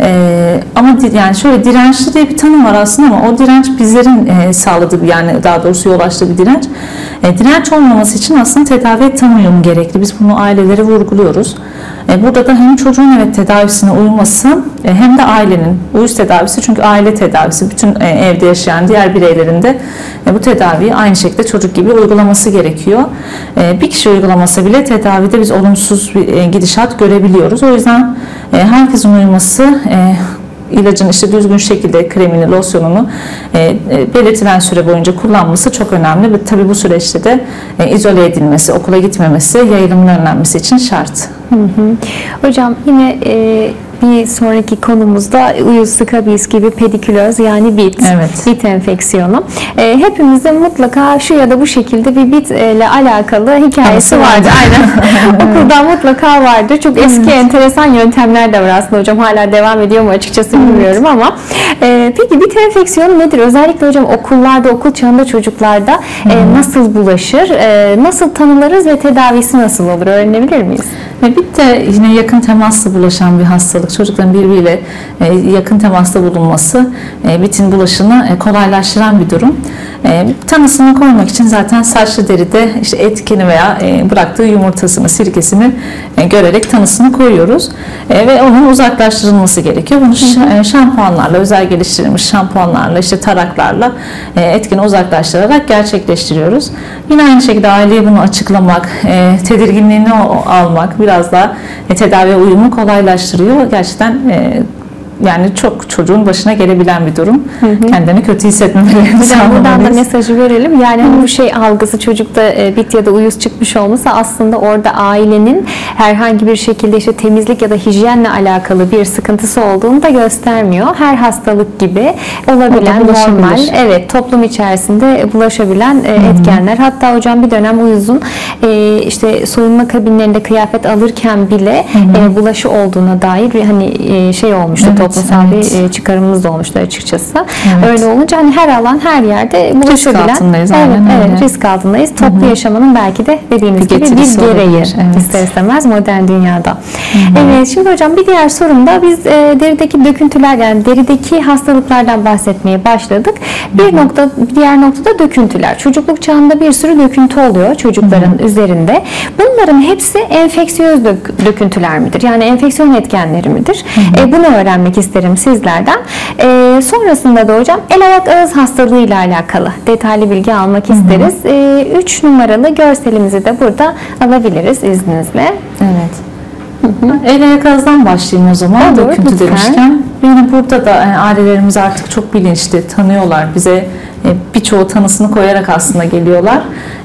Ee, ama yani şöyle dirençli diye bir tanım var aslında ama o direnç bizlerin e, sağladığı yani daha doğrusu yol açtığı bir direnç. E, direnç olmaması için aslında tedavi tam uyum gerekli. Biz bunu ailelere vurguluyoruz. E, burada da hem çocuğun evet tedavisine uyması e, hem de ailenin uyuz tedavisi çünkü aile tedavisi bütün e, evde yaşayan diğer bireylerin de bu tedaviyi aynı şekilde çocuk gibi uygulaması gerekiyor. Bir kişi uygulamasa bile tedavide biz olumsuz bir gidişat görebiliyoruz. O yüzden herkesin uyuması ilacın işte düzgün şekilde kremini, losyonunu e, e, belirtilen süre boyunca kullanması çok önemli. Ve tabii bu süreçte de e, izole edilmesi, okula gitmemesi, yayılımın önlenmesi için şart. Hı hı. Hocam yine e, bir sonraki konumuzda uyuz skabis gibi pediküloz yani bit, evet. bit enfeksiyonu. E, hepimizin mutlaka şu ya da bu şekilde bir bit ile alakalı hikayesi vardı. Aynen. <laughs> <laughs> Okulda mutlaka vardır. Çok eski evet. enteresan yöntemler de var aslında hocam. Hala devam ediyor mu açıkçası evet. bilmiyorum ama. E, peki bit enfeksiyonu nedir? Özellikle hocam okullarda, okul çağında çocuklarda e, nasıl bulaşır? E, nasıl tanılarız ve tedavisi nasıl olur? Öğrenebilir miyiz? Ve bit de yine yakın temasla bulaşan bir hastalık. Çocukların birbiriyle e, yakın temasta bulunması e, bitin bulaşını e, kolaylaştıran bir durum. Tanısını koymak için zaten saçlı deride işte etkeni veya bıraktığı yumurtasını, sirkesini görerek tanısını koyuyoruz. Ve onun uzaklaştırılması gerekiyor. Bunu şampuanlarla, özel geliştirilmiş şampuanlarla, işte taraklarla etkeni uzaklaştırarak gerçekleştiriyoruz. Yine aynı şekilde aileye bunu açıklamak, tedirginliğini almak, biraz daha tedavi uyumu kolaylaştırıyor. Gerçekten e, yani çok çocuğun başına gelebilen bir durum. Hı hı. Kendini kötü hissetmemelerini <laughs> sağlamalıyız. Buradan da mesajı verelim. Yani hani bu şey algısı çocukta e, bit ya da uyuz çıkmış olması aslında orada ailenin herhangi bir şekilde işte temizlik ya da hijyenle alakalı bir sıkıntısı olduğunu da göstermiyor. Her hastalık gibi olabilen normal, evet toplum içerisinde bulaşabilen e, etkenler. Hatta hocam bir dönem uyuzun e, işte soyunma kabinlerinde kıyafet alırken bile hı hı. bulaşı olduğuna dair hani şey olmuştu. Evet toplumsal evet. bir e, çıkarımımız da olmuştu açıkçası. Evet. Öyle olunca hani her alan her yerde bulaşabilen risk altındayız. Evet, evet, risk altındayız. Toplu Hı-hı. yaşamanın belki de dediğimiz bir gibi bir gereği evet. ister istemez modern dünyada. Hı-hı. Evet şimdi hocam bir diğer sorumda biz e, derideki döküntüler yani derideki hastalıklardan bahsetmeye başladık. Bir Hı-hı. nokta diğer noktada döküntüler. Çocukluk çağında bir sürü döküntü oluyor çocukların Hı-hı. üzerinde. Bunların hepsi enfeksiyöz dök- döküntüler midir? Yani enfeksiyon etkenleri midir? E, bunu öğrenmek isterim sizlerden. E, sonrasında da hocam el ayak ağız hastalığı ile alakalı detaylı bilgi almak isteriz. 3 e, numaralı görselimizi de burada alabiliriz izninizle. Evet. El ayak ağızdan başlayayım o zaman Olur, döküntü lütfen. demişken. Yani burada da yani ailelerimiz artık çok bilinçli, tanıyorlar. Bize e, birçoğu tanısını koyarak aslında geliyorlar.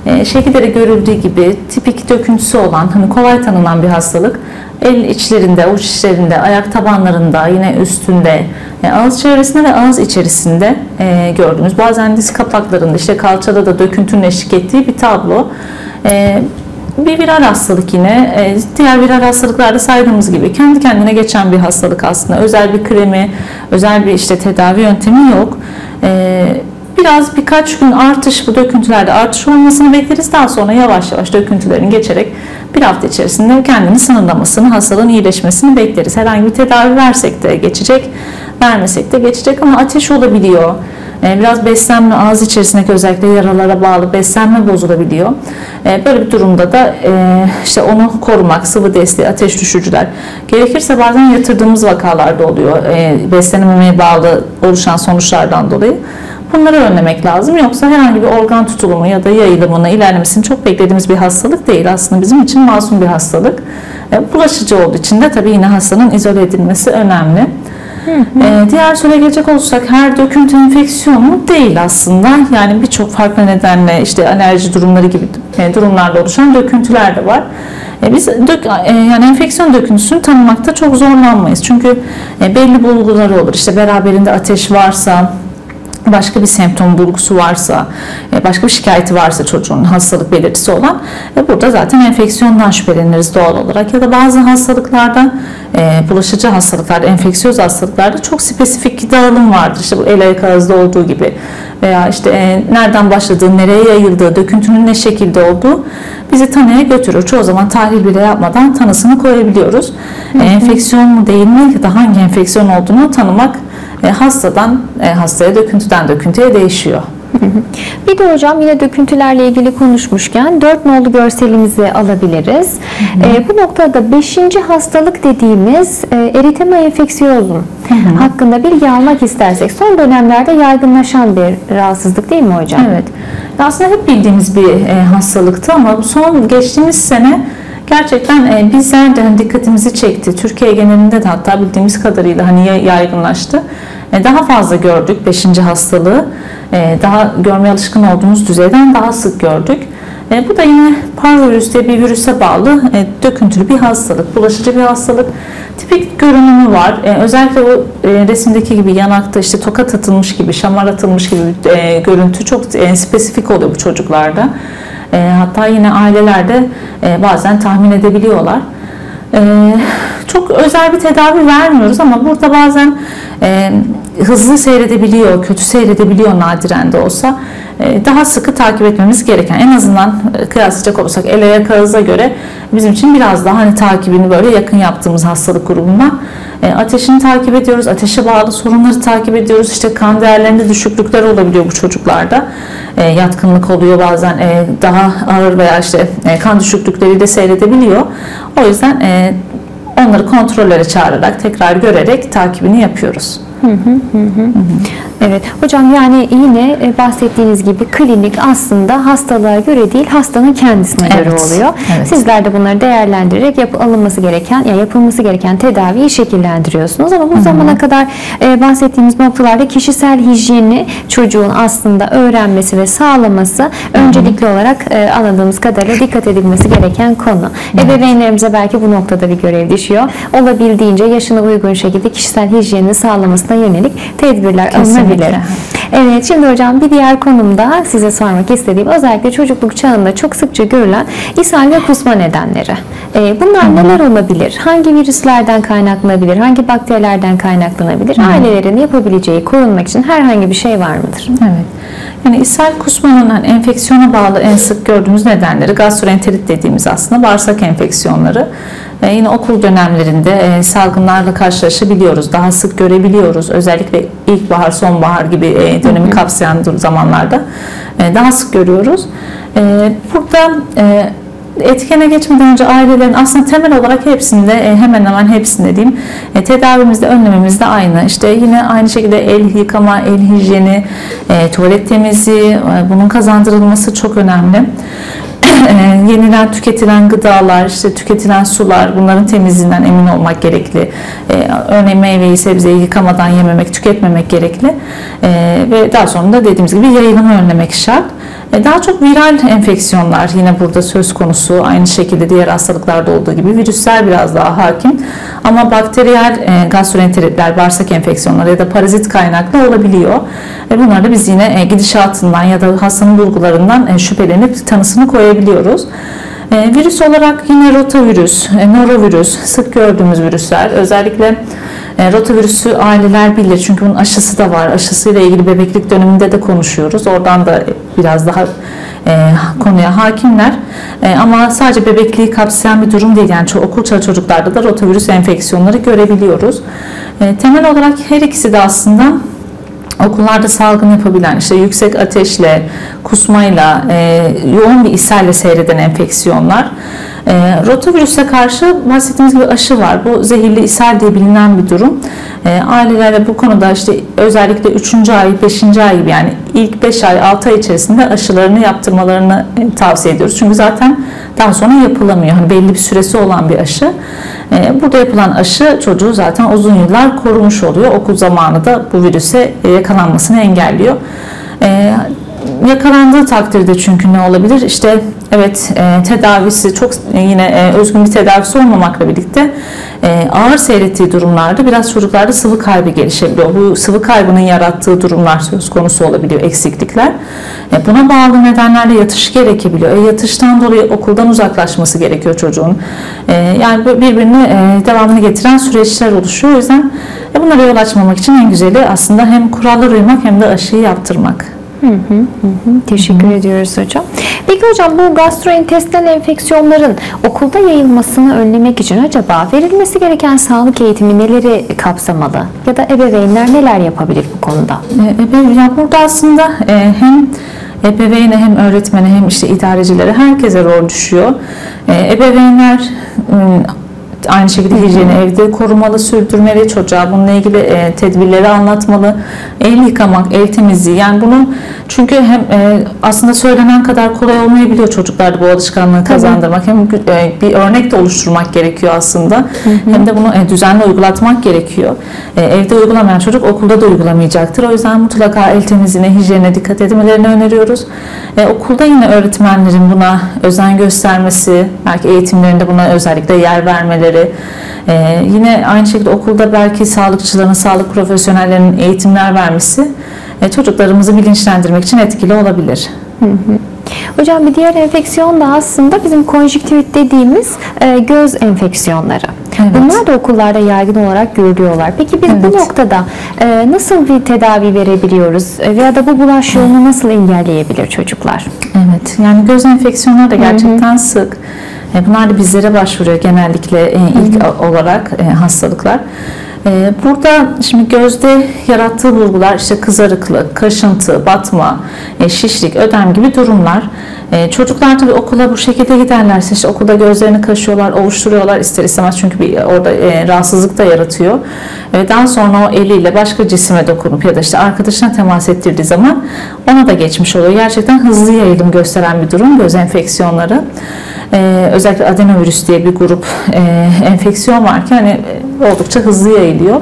E, şekilde görüldüğü gibi tipik döküntüsü olan, hani kolay tanınan bir hastalık el içlerinde, uç içlerinde, ayak tabanlarında, yine üstünde, e, ağız çevresinde ve ağız içerisinde e, gördüğümüz bazen diz kapaklarında işte kalçada da döküntünün eşlik ettiği bir tablo. E, bir viral hastalık yine. E, diğer viral hastalıklarda saydığımız gibi kendi kendine geçen bir hastalık aslında. Özel bir kremi, özel bir işte tedavi yöntemi yok. E, biraz birkaç gün artış bu döküntülerde artış olmasını bekleriz. Daha sonra yavaş yavaş döküntülerin geçerek bir hafta içerisinde kendini sınırlamasını, hastalığın iyileşmesini bekleriz. Herhangi bir tedavi versek de geçecek, vermesek de geçecek ama ateş olabiliyor. Ee, biraz beslenme, ağız içerisindeki özellikle yaralara bağlı beslenme bozulabiliyor. Ee, böyle bir durumda da e, işte onu korumak, sıvı desteği, ateş düşürücüler. Gerekirse bazen yatırdığımız vakalarda oluyor. Ee, beslenmemeye bağlı oluşan sonuçlardan dolayı. Bunları önlemek lazım. Yoksa herhangi bir organ tutulumu ya da yayılımını, ilerlemesini çok beklediğimiz bir hastalık değil. Aslında bizim için masum bir hastalık. E, bulaşıcı olduğu için de tabii yine hastanın izole edilmesi önemli. Hı hı. Ee, diğer soruya gelecek olursak her döküntü enfeksiyonu değil aslında. Yani birçok farklı nedenle işte alerji durumları gibi e, durumlarla oluşan döküntüler de var. E, biz dök, e, yani enfeksiyon döküntüsünü tanımakta çok zorlanmayız. Çünkü e, belli bulguları olur. İşte beraberinde ateş varsa, başka bir semptom bulgusu varsa, e, başka bir şikayeti varsa çocuğun hastalık belirtisi olan e, burada zaten enfeksiyondan şüpheleniriz doğal olarak ya da bazı hastalıklarda e, bulaşıcı hastalıklarda, enfeksiyöz hastalıklarda çok spesifik dağılım vardır. İşte bu el ayak ağızda olduğu gibi veya işte nereden başladığı, nereye yayıldığı, döküntünün ne şekilde olduğu bizi tanıya götürür. Çoğu zaman tahlil bile yapmadan tanısını koyabiliyoruz. Hı hı. Enfeksiyon mu değil mi ya da hangi enfeksiyon olduğunu tanımak e, hastadan e, hastaya, döküntüden döküntüye değişiyor. <laughs> Bir de hocam yine döküntülerle ilgili konuşmuşken 4 nolu görselimizi alabiliriz. Hı hı. E, bu noktada 5. hastalık dediğimiz e, eritema enfeksiyozum hakkında bilgi almak istersek son dönemlerde yaygınlaşan bir rahatsızlık değil mi hocam? Evet. Aslında hep bildiğimiz bir e, hastalıktı ama son geçtiğimiz sene gerçekten e, bizler de hani dikkatimizi çekti. Türkiye genelinde de hatta bildiğimiz kadarıyla hani yaygınlaştı. E, daha fazla gördük 5. hastalığı. E, daha görmeye alışkın olduğumuz düzeyden daha sık gördük. E, bu da yine parvovirüs diye bir virüse bağlı e, döküntülü bir hastalık, bulaşıcı bir hastalık. Tipik görünümü var. Özellikle o resimdeki gibi yanakta işte tokat atılmış gibi, şamar atılmış gibi görüntü çok spesifik oluyor bu çocuklarda. Hatta yine ailelerde bazen tahmin edebiliyorlar. E, çok özel bir tedavi vermiyoruz ama burada bazen e, hızlı seyredebiliyor, kötü seyredebiliyor nadiren de olsa e, daha sıkı takip etmemiz gereken en azından e, kıyaslayacak olursak el ayak ağıza göre bizim için biraz daha hani takibini böyle yakın yaptığımız hastalık grubundan ateşini takip ediyoruz, ateşe bağlı sorunları takip ediyoruz. İşte kan değerlerinde düşüklükler olabiliyor bu çocuklarda. Yatkınlık oluyor bazen daha ağır veya işte kan düşüklükleri de seyredebiliyor. O yüzden onları kontrollere çağırarak tekrar görerek takibini yapıyoruz. Hı hı hı. Evet hocam yani yine e, bahsettiğiniz gibi klinik aslında hastalığa göre değil hastanın kendisine evet. göre oluyor. Evet. Sizler de bunları değerlendirerek yap alınması gereken ya yapılması gereken tedaviyi şekillendiriyorsunuz ama bu Hı-hı. zamana kadar e, bahsettiğimiz noktalarda kişisel hijyeni çocuğun aslında öğrenmesi ve sağlaması Hı-hı. öncelikli olarak e, anladığımız kadarıyla dikkat edilmesi gereken konu. Evet. Ebeveynlerimize belki bu noktada bir görev düşüyor. Olabildiğince yaşına uygun şekilde kişisel hijyenini sağlamasına yönelik tedbirler Kesinlikle olabilir. Evet şimdi hocam bir diğer konumda size sormak istediğim özellikle çocukluk çağında çok sıkça görülen ishal ve kusma nedenleri. Ee, bunlar neler olabilir? Hangi virüslerden kaynaklanabilir? Hangi bakterilerden kaynaklanabilir? Hı. Ailelerin yapabileceği korunmak için herhangi bir şey var mıdır? Evet. Yani ishal kusmanın hani enfeksiyona bağlı en sık gördüğümüz nedenleri gastroenterit dediğimiz aslında bağırsak enfeksiyonları. E, yine okul dönemlerinde e, salgınlarla karşılaşabiliyoruz. Daha sık görebiliyoruz. Özellikle ilkbahar, sonbahar gibi e, dönemi kapsayan zamanlarda daha sık görüyoruz. Burada etkene geçmeden önce ailelerin aslında temel olarak hepsinde hemen hemen hepsinde diyeyim tedavimizde önlememiz de aynı. İşte yine aynı şekilde el yıkama, el hijyeni, tuvalet temizliği bunun kazandırılması çok önemli. Yenilen tüketilen gıdalar, işte tüketilen sular bunların temizliğinden emin olmak gerekli. örneğin meyveyi, sebzeyi yıkamadan yememek, tüketmemek gerekli. ve daha sonra da dediğimiz gibi yayılımı önlemek şart. E, daha çok viral enfeksiyonlar yine burada söz konusu. Aynı şekilde diğer hastalıklarda olduğu gibi virüsler biraz daha hakim. Ama bakteriyel e, gastroenteritler, bağırsak enfeksiyonları ya da parazit kaynaklı olabiliyor. E, bunlar da biz yine gidişatından ya da hastanın bulgularından şüphelenip tanısını koyabiliyoruz. Virüs olarak yine rotavirüs, norovirüs, sık gördüğümüz virüsler. Özellikle e, rotavirüsü aileler bilir çünkü bunun aşısı da var. Aşısıyla ilgili bebeklik döneminde de konuşuyoruz. Oradan da biraz daha e, konuya hakimler. E, ama sadece bebekliği kapsayan bir durum değil. Yani okul çağı çocuklarda da rotavirüs enfeksiyonları görebiliyoruz. E, temel olarak her ikisi de aslında okullarda salgın yapabilen işte yüksek ateşle, kusmayla, e, yoğun bir ishalle seyreden enfeksiyonlar. E, rotavirüse karşı bahsettiğimiz gibi aşı var. Bu zehirli ishal diye bilinen bir durum. E, ailelere bu konuda işte özellikle 3. ay, 5. ay gibi yani ilk 5 ay, 6 ay içerisinde aşılarını yaptırmalarını e, tavsiye ediyoruz. Çünkü zaten daha sonra yapılamıyor. Hani belli bir süresi olan bir aşı. E, burada yapılan aşı çocuğu zaten uzun yıllar korumuş oluyor. Okul zamanı da bu virüse yakalanmasını engelliyor. E, yakalandığı takdirde çünkü ne olabilir? İşte Evet, e, tedavisi çok e, yine e, özgün bir tedavisi olmamakla birlikte e, ağır seyrettiği durumlarda biraz çocuklarda sıvı kaybı gelişebiliyor. Bu sıvı kaybının yarattığı durumlar söz konusu olabiliyor, eksiklikler. E, buna bağlı nedenlerle yatış gerekebiliyor. E, yatıştan dolayı okuldan uzaklaşması gerekiyor çocuğun. E, yani birbirini e, devamını getiren süreçler oluşuyor. O yüzden e, bunlara yol açmamak için en güzeli aslında hem kurallara uymak hem de aşıyı yaptırmak. Hı hı, hı. Teşekkür hı hı. ediyoruz hocam. Peki hocam bu gastrointestinal enfeksiyonların okulda yayılmasını önlemek için acaba verilmesi gereken sağlık eğitimi neleri kapsamalı? Ya da ebeveynler neler yapabilir bu konuda? Ebe, ya burada aslında e, hem ebeveyne hem öğretmene hem işte idarecilere herkese rol düşüyor. E, ebeveynler aynı şekilde hijyeni evde korumalı, sürdürmeli, çocuğa bununla ilgili e, tedbirleri anlatmalı. El yıkamak, el temizliği yani bunu çünkü hem e, aslında söylenen kadar kolay olmayabiliyor çocuklarda bu alışkanlığı kazandırmak. Hem e, bir örnek de oluşturmak gerekiyor aslında. Hı hı. Hem de bunu e, düzenli uygulatmak gerekiyor. E, evde uygulamayan çocuk okulda da uygulamayacaktır. O yüzden mutlaka el temizliğine, hijyenine dikkat etmelerini öneriyoruz. E, okulda yine öğretmenlerin buna özen göstermesi, belki eğitimlerinde buna özellikle yer vermeleri, e, yine aynı şekilde okulda belki sağlıkçıların, sağlık profesyonellerinin eğitimler vermesi e, çocuklarımızı bilinçlendirmek için etkili olabilir. Hı hı. Hocam bir diğer enfeksiyon da aslında bizim konjüktivit dediğimiz e, göz enfeksiyonları. Evet. Bunlar da okullarda yaygın olarak görülüyorlar. Peki biz evet. bu noktada e, nasıl bir tedavi verebiliyoruz e, veya da bu bulaş yolunu nasıl engelleyebilir çocuklar? Evet, yani göz enfeksiyonları da gerçekten Hı-hı. sık. E, bunlar da bizlere başvuruyor genellikle e, ilk Hı-hı. olarak e, hastalıklar. Burada şimdi gözde yarattığı bulgular işte kızarıklık, kaşıntı, batma, şişlik, ödem gibi durumlar. Çocuklar tabii okula bu şekilde giderlerse işte okulda gözlerini kaşıyorlar, ovuşturuyorlar ister istemez çünkü bir orada rahatsızlık da yaratıyor. Daha sonra o eliyle başka cisime dokunup ya da işte arkadaşına temas ettirdiği zaman ona da geçmiş oluyor. Gerçekten hızlı yayılım gösteren bir durum göz enfeksiyonları. Ee, özellikle adenovirüs diye bir grup e, enfeksiyon var ki hani oldukça hızlı yayılıyor.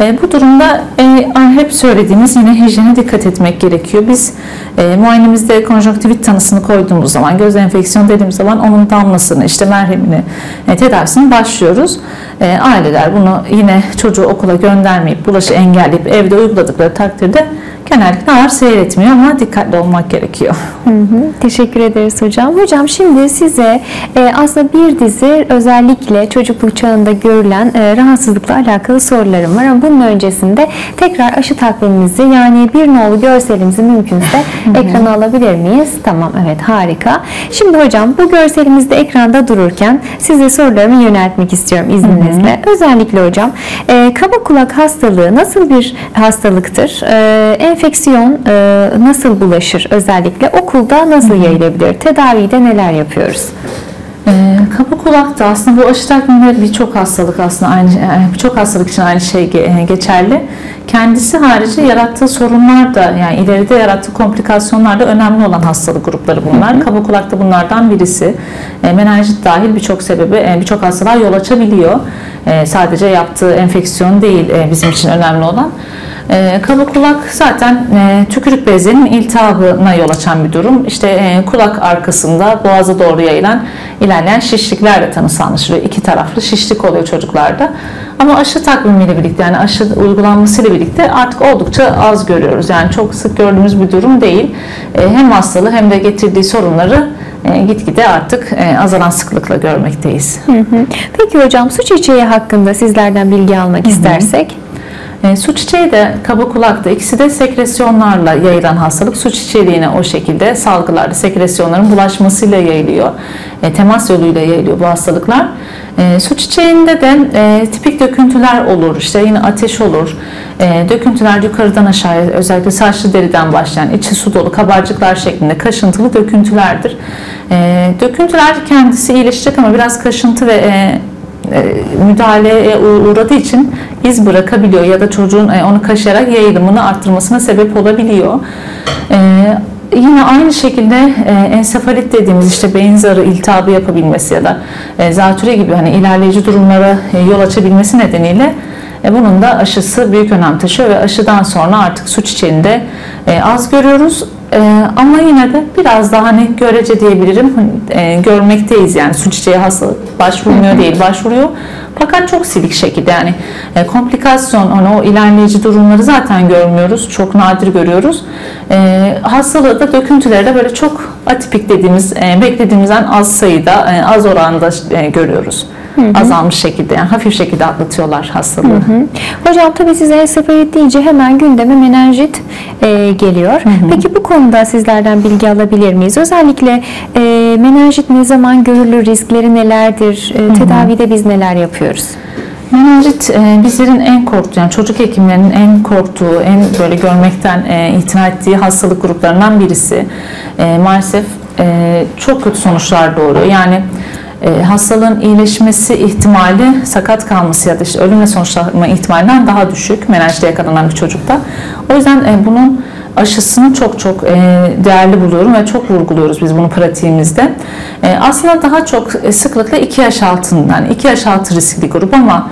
E, bu durumda e, hep söylediğimiz yine hijyene dikkat etmek gerekiyor. Biz e, muayenemizde konjonktivit tanısını koyduğumuz zaman, göz enfeksiyonu dediğimiz zaman onun damlasını, işte merhemini, e, tedavisini başlıyoruz. E, aileler bunu yine çocuğu okula göndermeyip, bulaşı engelleyip evde uyguladıkları takdirde genellikle ağır seyretmiyor ama dikkatli olmak gerekiyor. Hı hı, teşekkür ederiz hocam. Hocam şimdi size e, aslında bir dizi özellikle çocukluk çağında görülen e, rahatsızlıkla alakalı sorularım var ama bunun öncesinde tekrar aşı takvimimizi yani bir nolu görselimizi mümkünse hı hı. ekrana alabilir miyiz? Tamam evet harika. Şimdi hocam bu görselimizde ekranda dururken size sorularımı yöneltmek istiyorum izninizle. Hı hı. Özellikle hocam e, kaba kulak hastalığı nasıl bir hastalıktır? E, enfeksiyon e, nasıl bulaşır özellikle? Okulda nasıl yayılabilir? Tedavide neler yapıyoruz? E, kapı kulakta aslında bu aşı takvimleri birçok hastalık aslında aynı e, birçok hastalık için aynı şey e, geçerli. Kendisi harici yarattığı sorunlar da yani ileride yarattığı komplikasyonlar da önemli olan hastalık grupları bunlar. Hı Kapı kulakta bunlardan birisi. E, menenjit dahil birçok sebebi e, birçok hastalığa yol açabiliyor. E, sadece yaptığı enfeksiyon değil e, bizim için önemli olan. E, kaba kulak zaten e, tükürük bezlerinin iltihabına yol açan bir durum. İşte e, kulak arkasında boğaza doğru yayılan ilerleyen şişliklerle tanısı anlaşılıyor. İki taraflı şişlik oluyor çocuklarda. Ama aşı takvimiyle birlikte yani aşı uygulanmasıyla birlikte artık oldukça az görüyoruz. Yani çok sık gördüğümüz bir durum değil. E, hem hastalığı hem de getirdiği sorunları e, gitgide artık e, azalan sıklıkla görmekteyiz. Hı hı. Peki hocam su çiçeği hakkında sizlerden bilgi almak hı hı. istersek? E, su çiçeği de kaba kulakta ikisi de sekresyonlarla yayılan hastalık. Su çiçeği yine o şekilde salgılarda sekresyonların bulaşmasıyla yayılıyor. E, temas yoluyla yayılıyor bu hastalıklar. E, su çiçeğinde de e, tipik döküntüler olur. İşte yine ateş olur. E, döküntüler yukarıdan aşağıya özellikle saçlı deriden başlayan içi su dolu kabarcıklar şeklinde kaşıntılı döküntülerdir. E, döküntüler kendisi iyileşecek ama biraz kaşıntı ve e, müdahaleye uğradığı için iz bırakabiliyor ya da çocuğun e, onu kaşıyarak yayılımını arttırmasına sebep olabiliyor. E, yine aynı şekilde ensefalit dediğimiz işte beyin zarı iltihabı yapabilmesi ya da zatüre gibi hani ilerleyici durumlara yol açabilmesi nedeniyle bunun da aşısı büyük önem taşıyor ve aşıdan sonra artık su çiçeğinde az görüyoruz Ee, ama yine de biraz daha hani görece diyebilirim. E, görmekteyiz yani su çiçeği hastalık başvurmuyor değil başvuruyor. Fakat çok silik şekilde yani e, komplikasyon hani o ilerleyici durumları zaten görmüyoruz. Çok nadir görüyoruz. E, hastalığı da döküntüleri de böyle çok atipik dediğimiz e, beklediğimizden az sayıda e, az oranda e, görüyoruz. Hı hı. azalmış şekilde yani hafif şekilde atlatıyorlar hastalığı. Hı hı. Hocam tabii size ensefalit deyince hemen gündeme menenjit e, geliyor. Hı hı. Peki bu konuda sizlerden bilgi alabilir miyiz? Özellikle e, menenjit ne zaman görülür, riskleri nelerdir, e, tedavide biz neler yapıyoruz? Menenjit e, bizlerin en korktuğu, yani çocuk hekimlerinin en korktuğu, en böyle görmekten e, itina ettiği hastalık gruplarından birisi. E, maalesef e, çok kötü sonuçlar doğuruyor. Yani e, hastalığın iyileşmesi ihtimali sakat kalması ya da işte ölümle sonuçlanma ihtimalinden daha düşük menajda yakalanan bir çocukta. O yüzden e, bunun aşısını çok çok e, değerli buluyorum ve çok vurguluyoruz biz bunu pratiğimizde. E, aslında daha çok e, sıklıkla 2 yaş altından, 2 yaş altı riskli grup ama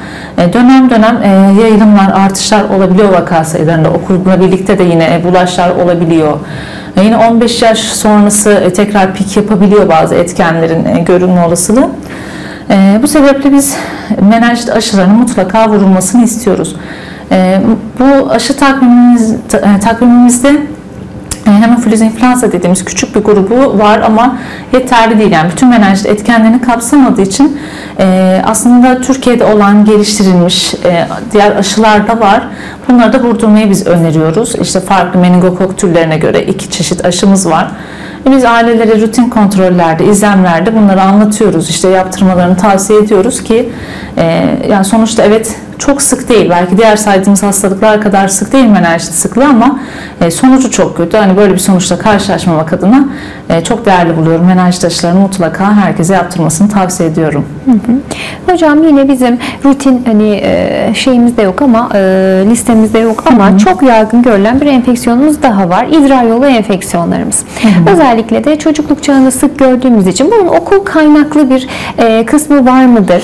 dönem dönem yayılımlar, artışlar olabiliyor vaka sayılarında. Okulla birlikte de yine bulaşlar olabiliyor. E, yine 15 yaş sonrası e, tekrar pik yapabiliyor bazı etkenlerin e, görünme olasılığı. Bu sebeple biz menenjit aşılarının mutlaka vurulmasını istiyoruz. Bu aşı takvimimiz, takvimimizde hemofiliz influenza dediğimiz küçük bir grubu var ama yeterli değil. Yani bütün menenjit etkenlerini kapsamadığı için e, aslında Türkiye'de olan geliştirilmiş e, diğer aşılar da var. Bunları da vurdurmayı biz öneriyoruz. İşte farklı meningokok türlerine göre iki çeşit aşımız var. Biz ailelere rutin kontrollerde, izlemlerde bunları anlatıyoruz. İşte yaptırmalarını tavsiye ediyoruz ki yani sonuçta evet çok sık değil. Belki diğer saydığımız hastalıklar kadar sık değil menenjit sıklığı ama e, sonucu çok kötü. Hani böyle bir sonuçla karşılaşmamak adına e, çok değerli buluyorum. Menenjit aşılarını mutlaka herkese yaptırmasını tavsiye ediyorum. Hı hı. Hocam yine bizim rutin hani e, şeyimizde yok ama listemizde yok ama hı hı. çok yaygın görülen bir enfeksiyonumuz daha var. İdrar yolu enfeksiyonlarımız. Hı hı. Özellikle de çocukluk çağında sık gördüğümüz için bunun okul kaynaklı bir kısmı var mıdır?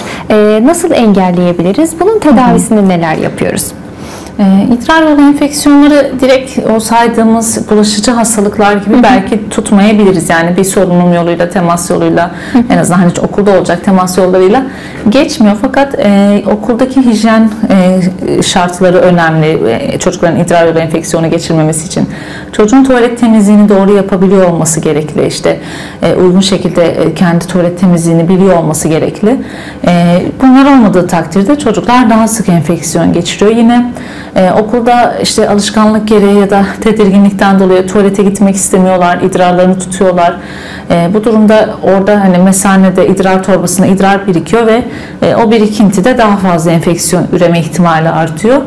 Nasıl engelleyebiliriz? Bunun tedavi tedavisinde neler yapıyoruz? E, idrar yolu enfeksiyonları direkt o saydığımız bulaşıcı hastalıklar gibi belki tutmayabiliriz. Yani bir solunum yoluyla, temas yoluyla en azından hani okulda olacak temas yollarıyla geçmiyor. Fakat e, okuldaki hijyen e, şartları önemli. E, çocukların idrar yolu enfeksiyonu geçirmemesi için. Çocuğun tuvalet temizliğini doğru yapabiliyor olması gerekli. İşte e, uygun şekilde e, kendi tuvalet temizliğini biliyor olması gerekli. E, bunlar olmadığı takdirde çocuklar daha sık enfeksiyon geçiriyor. Yine ee, okulda işte alışkanlık gereği ya da tedirginlikten dolayı tuvalete gitmek istemiyorlar, idrarlarını tutuyorlar. Ee, bu durumda orada hani mesanede idrar torbasına idrar birikiyor ve e, o birikinti de daha fazla enfeksiyon üreme ihtimali artıyor.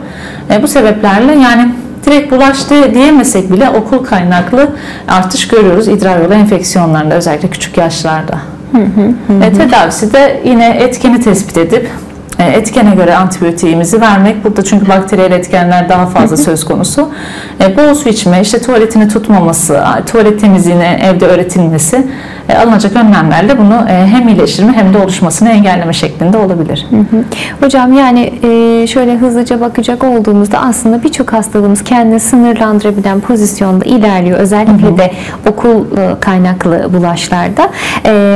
E, bu sebeplerle yani direkt bulaştı diyemesek bile okul kaynaklı artış görüyoruz idrar yolu enfeksiyonlarında özellikle küçük yaşlarda. Hı hı hı. E, tedavisi de yine etkeni tespit edip etkene göre antibiyotiğimizi vermek. Burada çünkü bakteriyel etkenler daha fazla söz konusu. E, bol su içme, işte tuvaletini tutmaması, tuvalet temizliğine evde öğretilmesi e, alınacak önlemlerle bunu hem iyileştirme hem de oluşmasını engelleme şeklinde olabilir. Hocam yani şöyle hızlıca bakacak olduğumuzda aslında birçok hastalığımız kendini sınırlandırabilen pozisyonda ilerliyor. Özellikle hı hı. de okul kaynaklı bulaşlarda.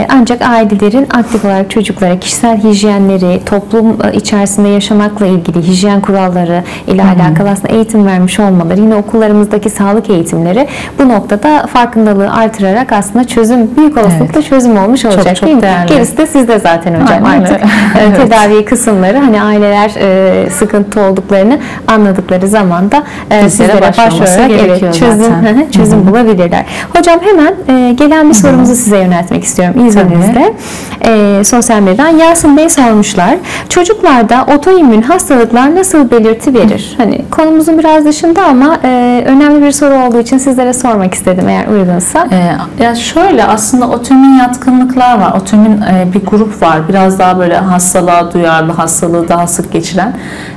Ancak ailelerin aktif olarak çocuklara kişisel hijyenleri, toplum toplum içerisinde yaşamakla ilgili hijyen kuralları ile Hı-hı. alakalı aslında eğitim vermiş olmaları, yine okullarımızdaki sağlık eğitimleri bu noktada farkındalığı artırarak aslında çözüm, büyük olasılıkla evet. çözüm olmuş olacak çok, çok değil mi? Değerli. Gerisi de sizde zaten hocam Aynen. artık. <laughs> evet. Tedavi kısımları hani aileler e, sıkıntı olduklarını anladıkları zaman da e, sizlere başvurarak evet, çözüm, <laughs> çözüm bulabilirler. Hocam hemen e, gelen bir sorumuzu size yöneltmek istiyorum izninizle. E, sosyal medyadan Yasin Bey sormuşlar. Çocuklarda otoimmün hastalıklar nasıl belirti verir? Hani konumuzun biraz dışında ama e, önemli bir soru olduğu için sizlere sormak istedim eğer uygunsa. E, ya şöyle aslında otoimmün yatkınlıklar var. Otoimmün e, bir grup var. Biraz daha böyle hastalığa duyarlı, hastalığı daha sık geçiren.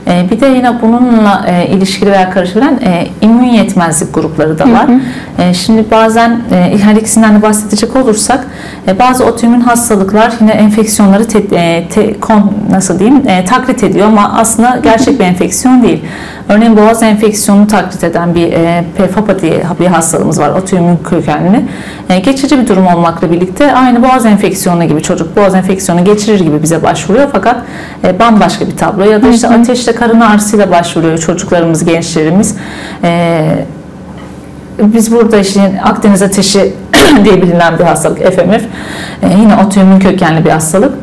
E, bir de yine bununla e, ilişkili veya karışılan e, immün yetmezlik grupları da var. Hı hı. E, şimdi bazen e, her ikisinden de bahsedecek olursak e, bazı otoimmün hastalıklar yine enfeksiyonları te, e, te, kon, nasıl diyeyim e, taklit ediyor ama aslında gerçek bir enfeksiyon değil. Örneğin boğaz enfeksiyonunu taklit eden bir e, PFAPA diye bir hastalığımız var. Otoimmün kökenli. Geçici bir durum olmakla birlikte aynı boğaz enfeksiyonu gibi çocuk boğaz enfeksiyonu geçirir gibi bize başvuruyor fakat e, bambaşka bir tablo ya da işte ateşle karın ağrısıyla başvuruyor çocuklarımız, gençlerimiz. E, biz burada işte Akdeniz ateşi <clears throat> diye bilinen bir hastalık FMF. E, yine otoimmün kökenli bir hastalık.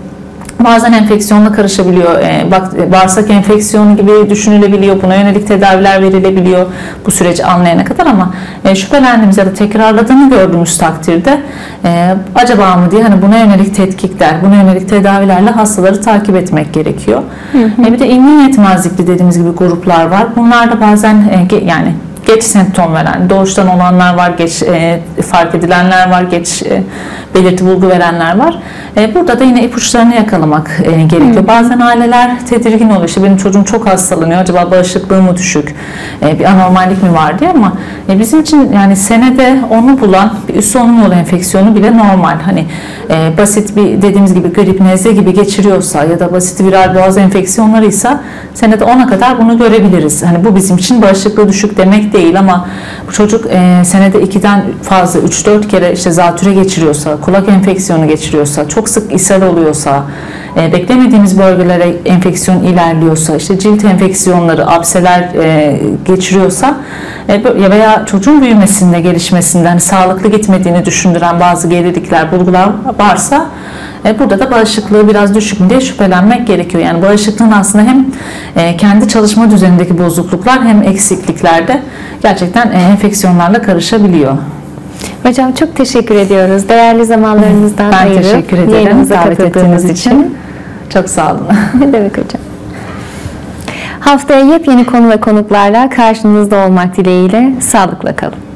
Bazen enfeksiyonla karışabiliyor. E, bak, bağırsak enfeksiyonu gibi düşünülebiliyor. Buna yönelik tedaviler verilebiliyor bu süreci anlayana kadar ama e, şüphelendiğimiz ya da tekrarladığını gördüğümüz takdirde e, acaba mı diye hani buna yönelik tetkikler, buna yönelik tedavilerle hastaları takip etmek gerekiyor. Hı hı. E, bir de immün yetmezlikli dediğimiz gibi gruplar var. Bunlar da bazen e, yani geç semptom veren, doğuştan olanlar var, geç e, fark edilenler var, geç e, belirti bulgu verenler var. E, burada da yine ipuçlarını yakalamak e, gerekiyor. Hmm. Bazen aileler tedirgin oluyor. İşte benim çocuğum çok hastalanıyor. Acaba bağışıklığı mı düşük? E, bir anormallik mi var diye ama e, bizim için yani senede onu bulan bir üst solunum yolu enfeksiyonu bile normal. Hani e, basit bir dediğimiz gibi grip, nezle gibi geçiriyorsa ya da basit viral boğaz enfeksiyonlarıysa senede ona kadar bunu görebiliriz. Hani bu bizim için bağışıklığı düşük demek değil ama bu çocuk e, senede 2'den fazla 3-4 kere işte zatüre geçiriyorsa, kulak enfeksiyonu geçiriyorsa, çok sık ishal oluyorsa, e, beklemediğimiz bölgelere enfeksiyon ilerliyorsa, işte cilt enfeksiyonları, abseler e, geçiriyorsa e, veya çocuğun büyümesinde, gelişmesinden hani sağlıklı gitmediğini düşündüren bazı gerilikler, bulgular varsa e, burada da bağışıklığı biraz düşük mü diye şüphelenmek gerekiyor. Yani bağışıklığın aslında hem e, kendi çalışma düzenindeki bozukluklar hem eksikliklerde gerçekten e, enfeksiyonlarla karışabiliyor. Hocam çok teşekkür ediyoruz. Değerli zamanlarınızdan ben ayırıp teşekkür ederim davet ettiğiniz için. Çok sağ olun. <laughs> Ne demek hocam. Haftaya yepyeni konu ve konuklarla karşınızda olmak dileğiyle sağlıkla kalın.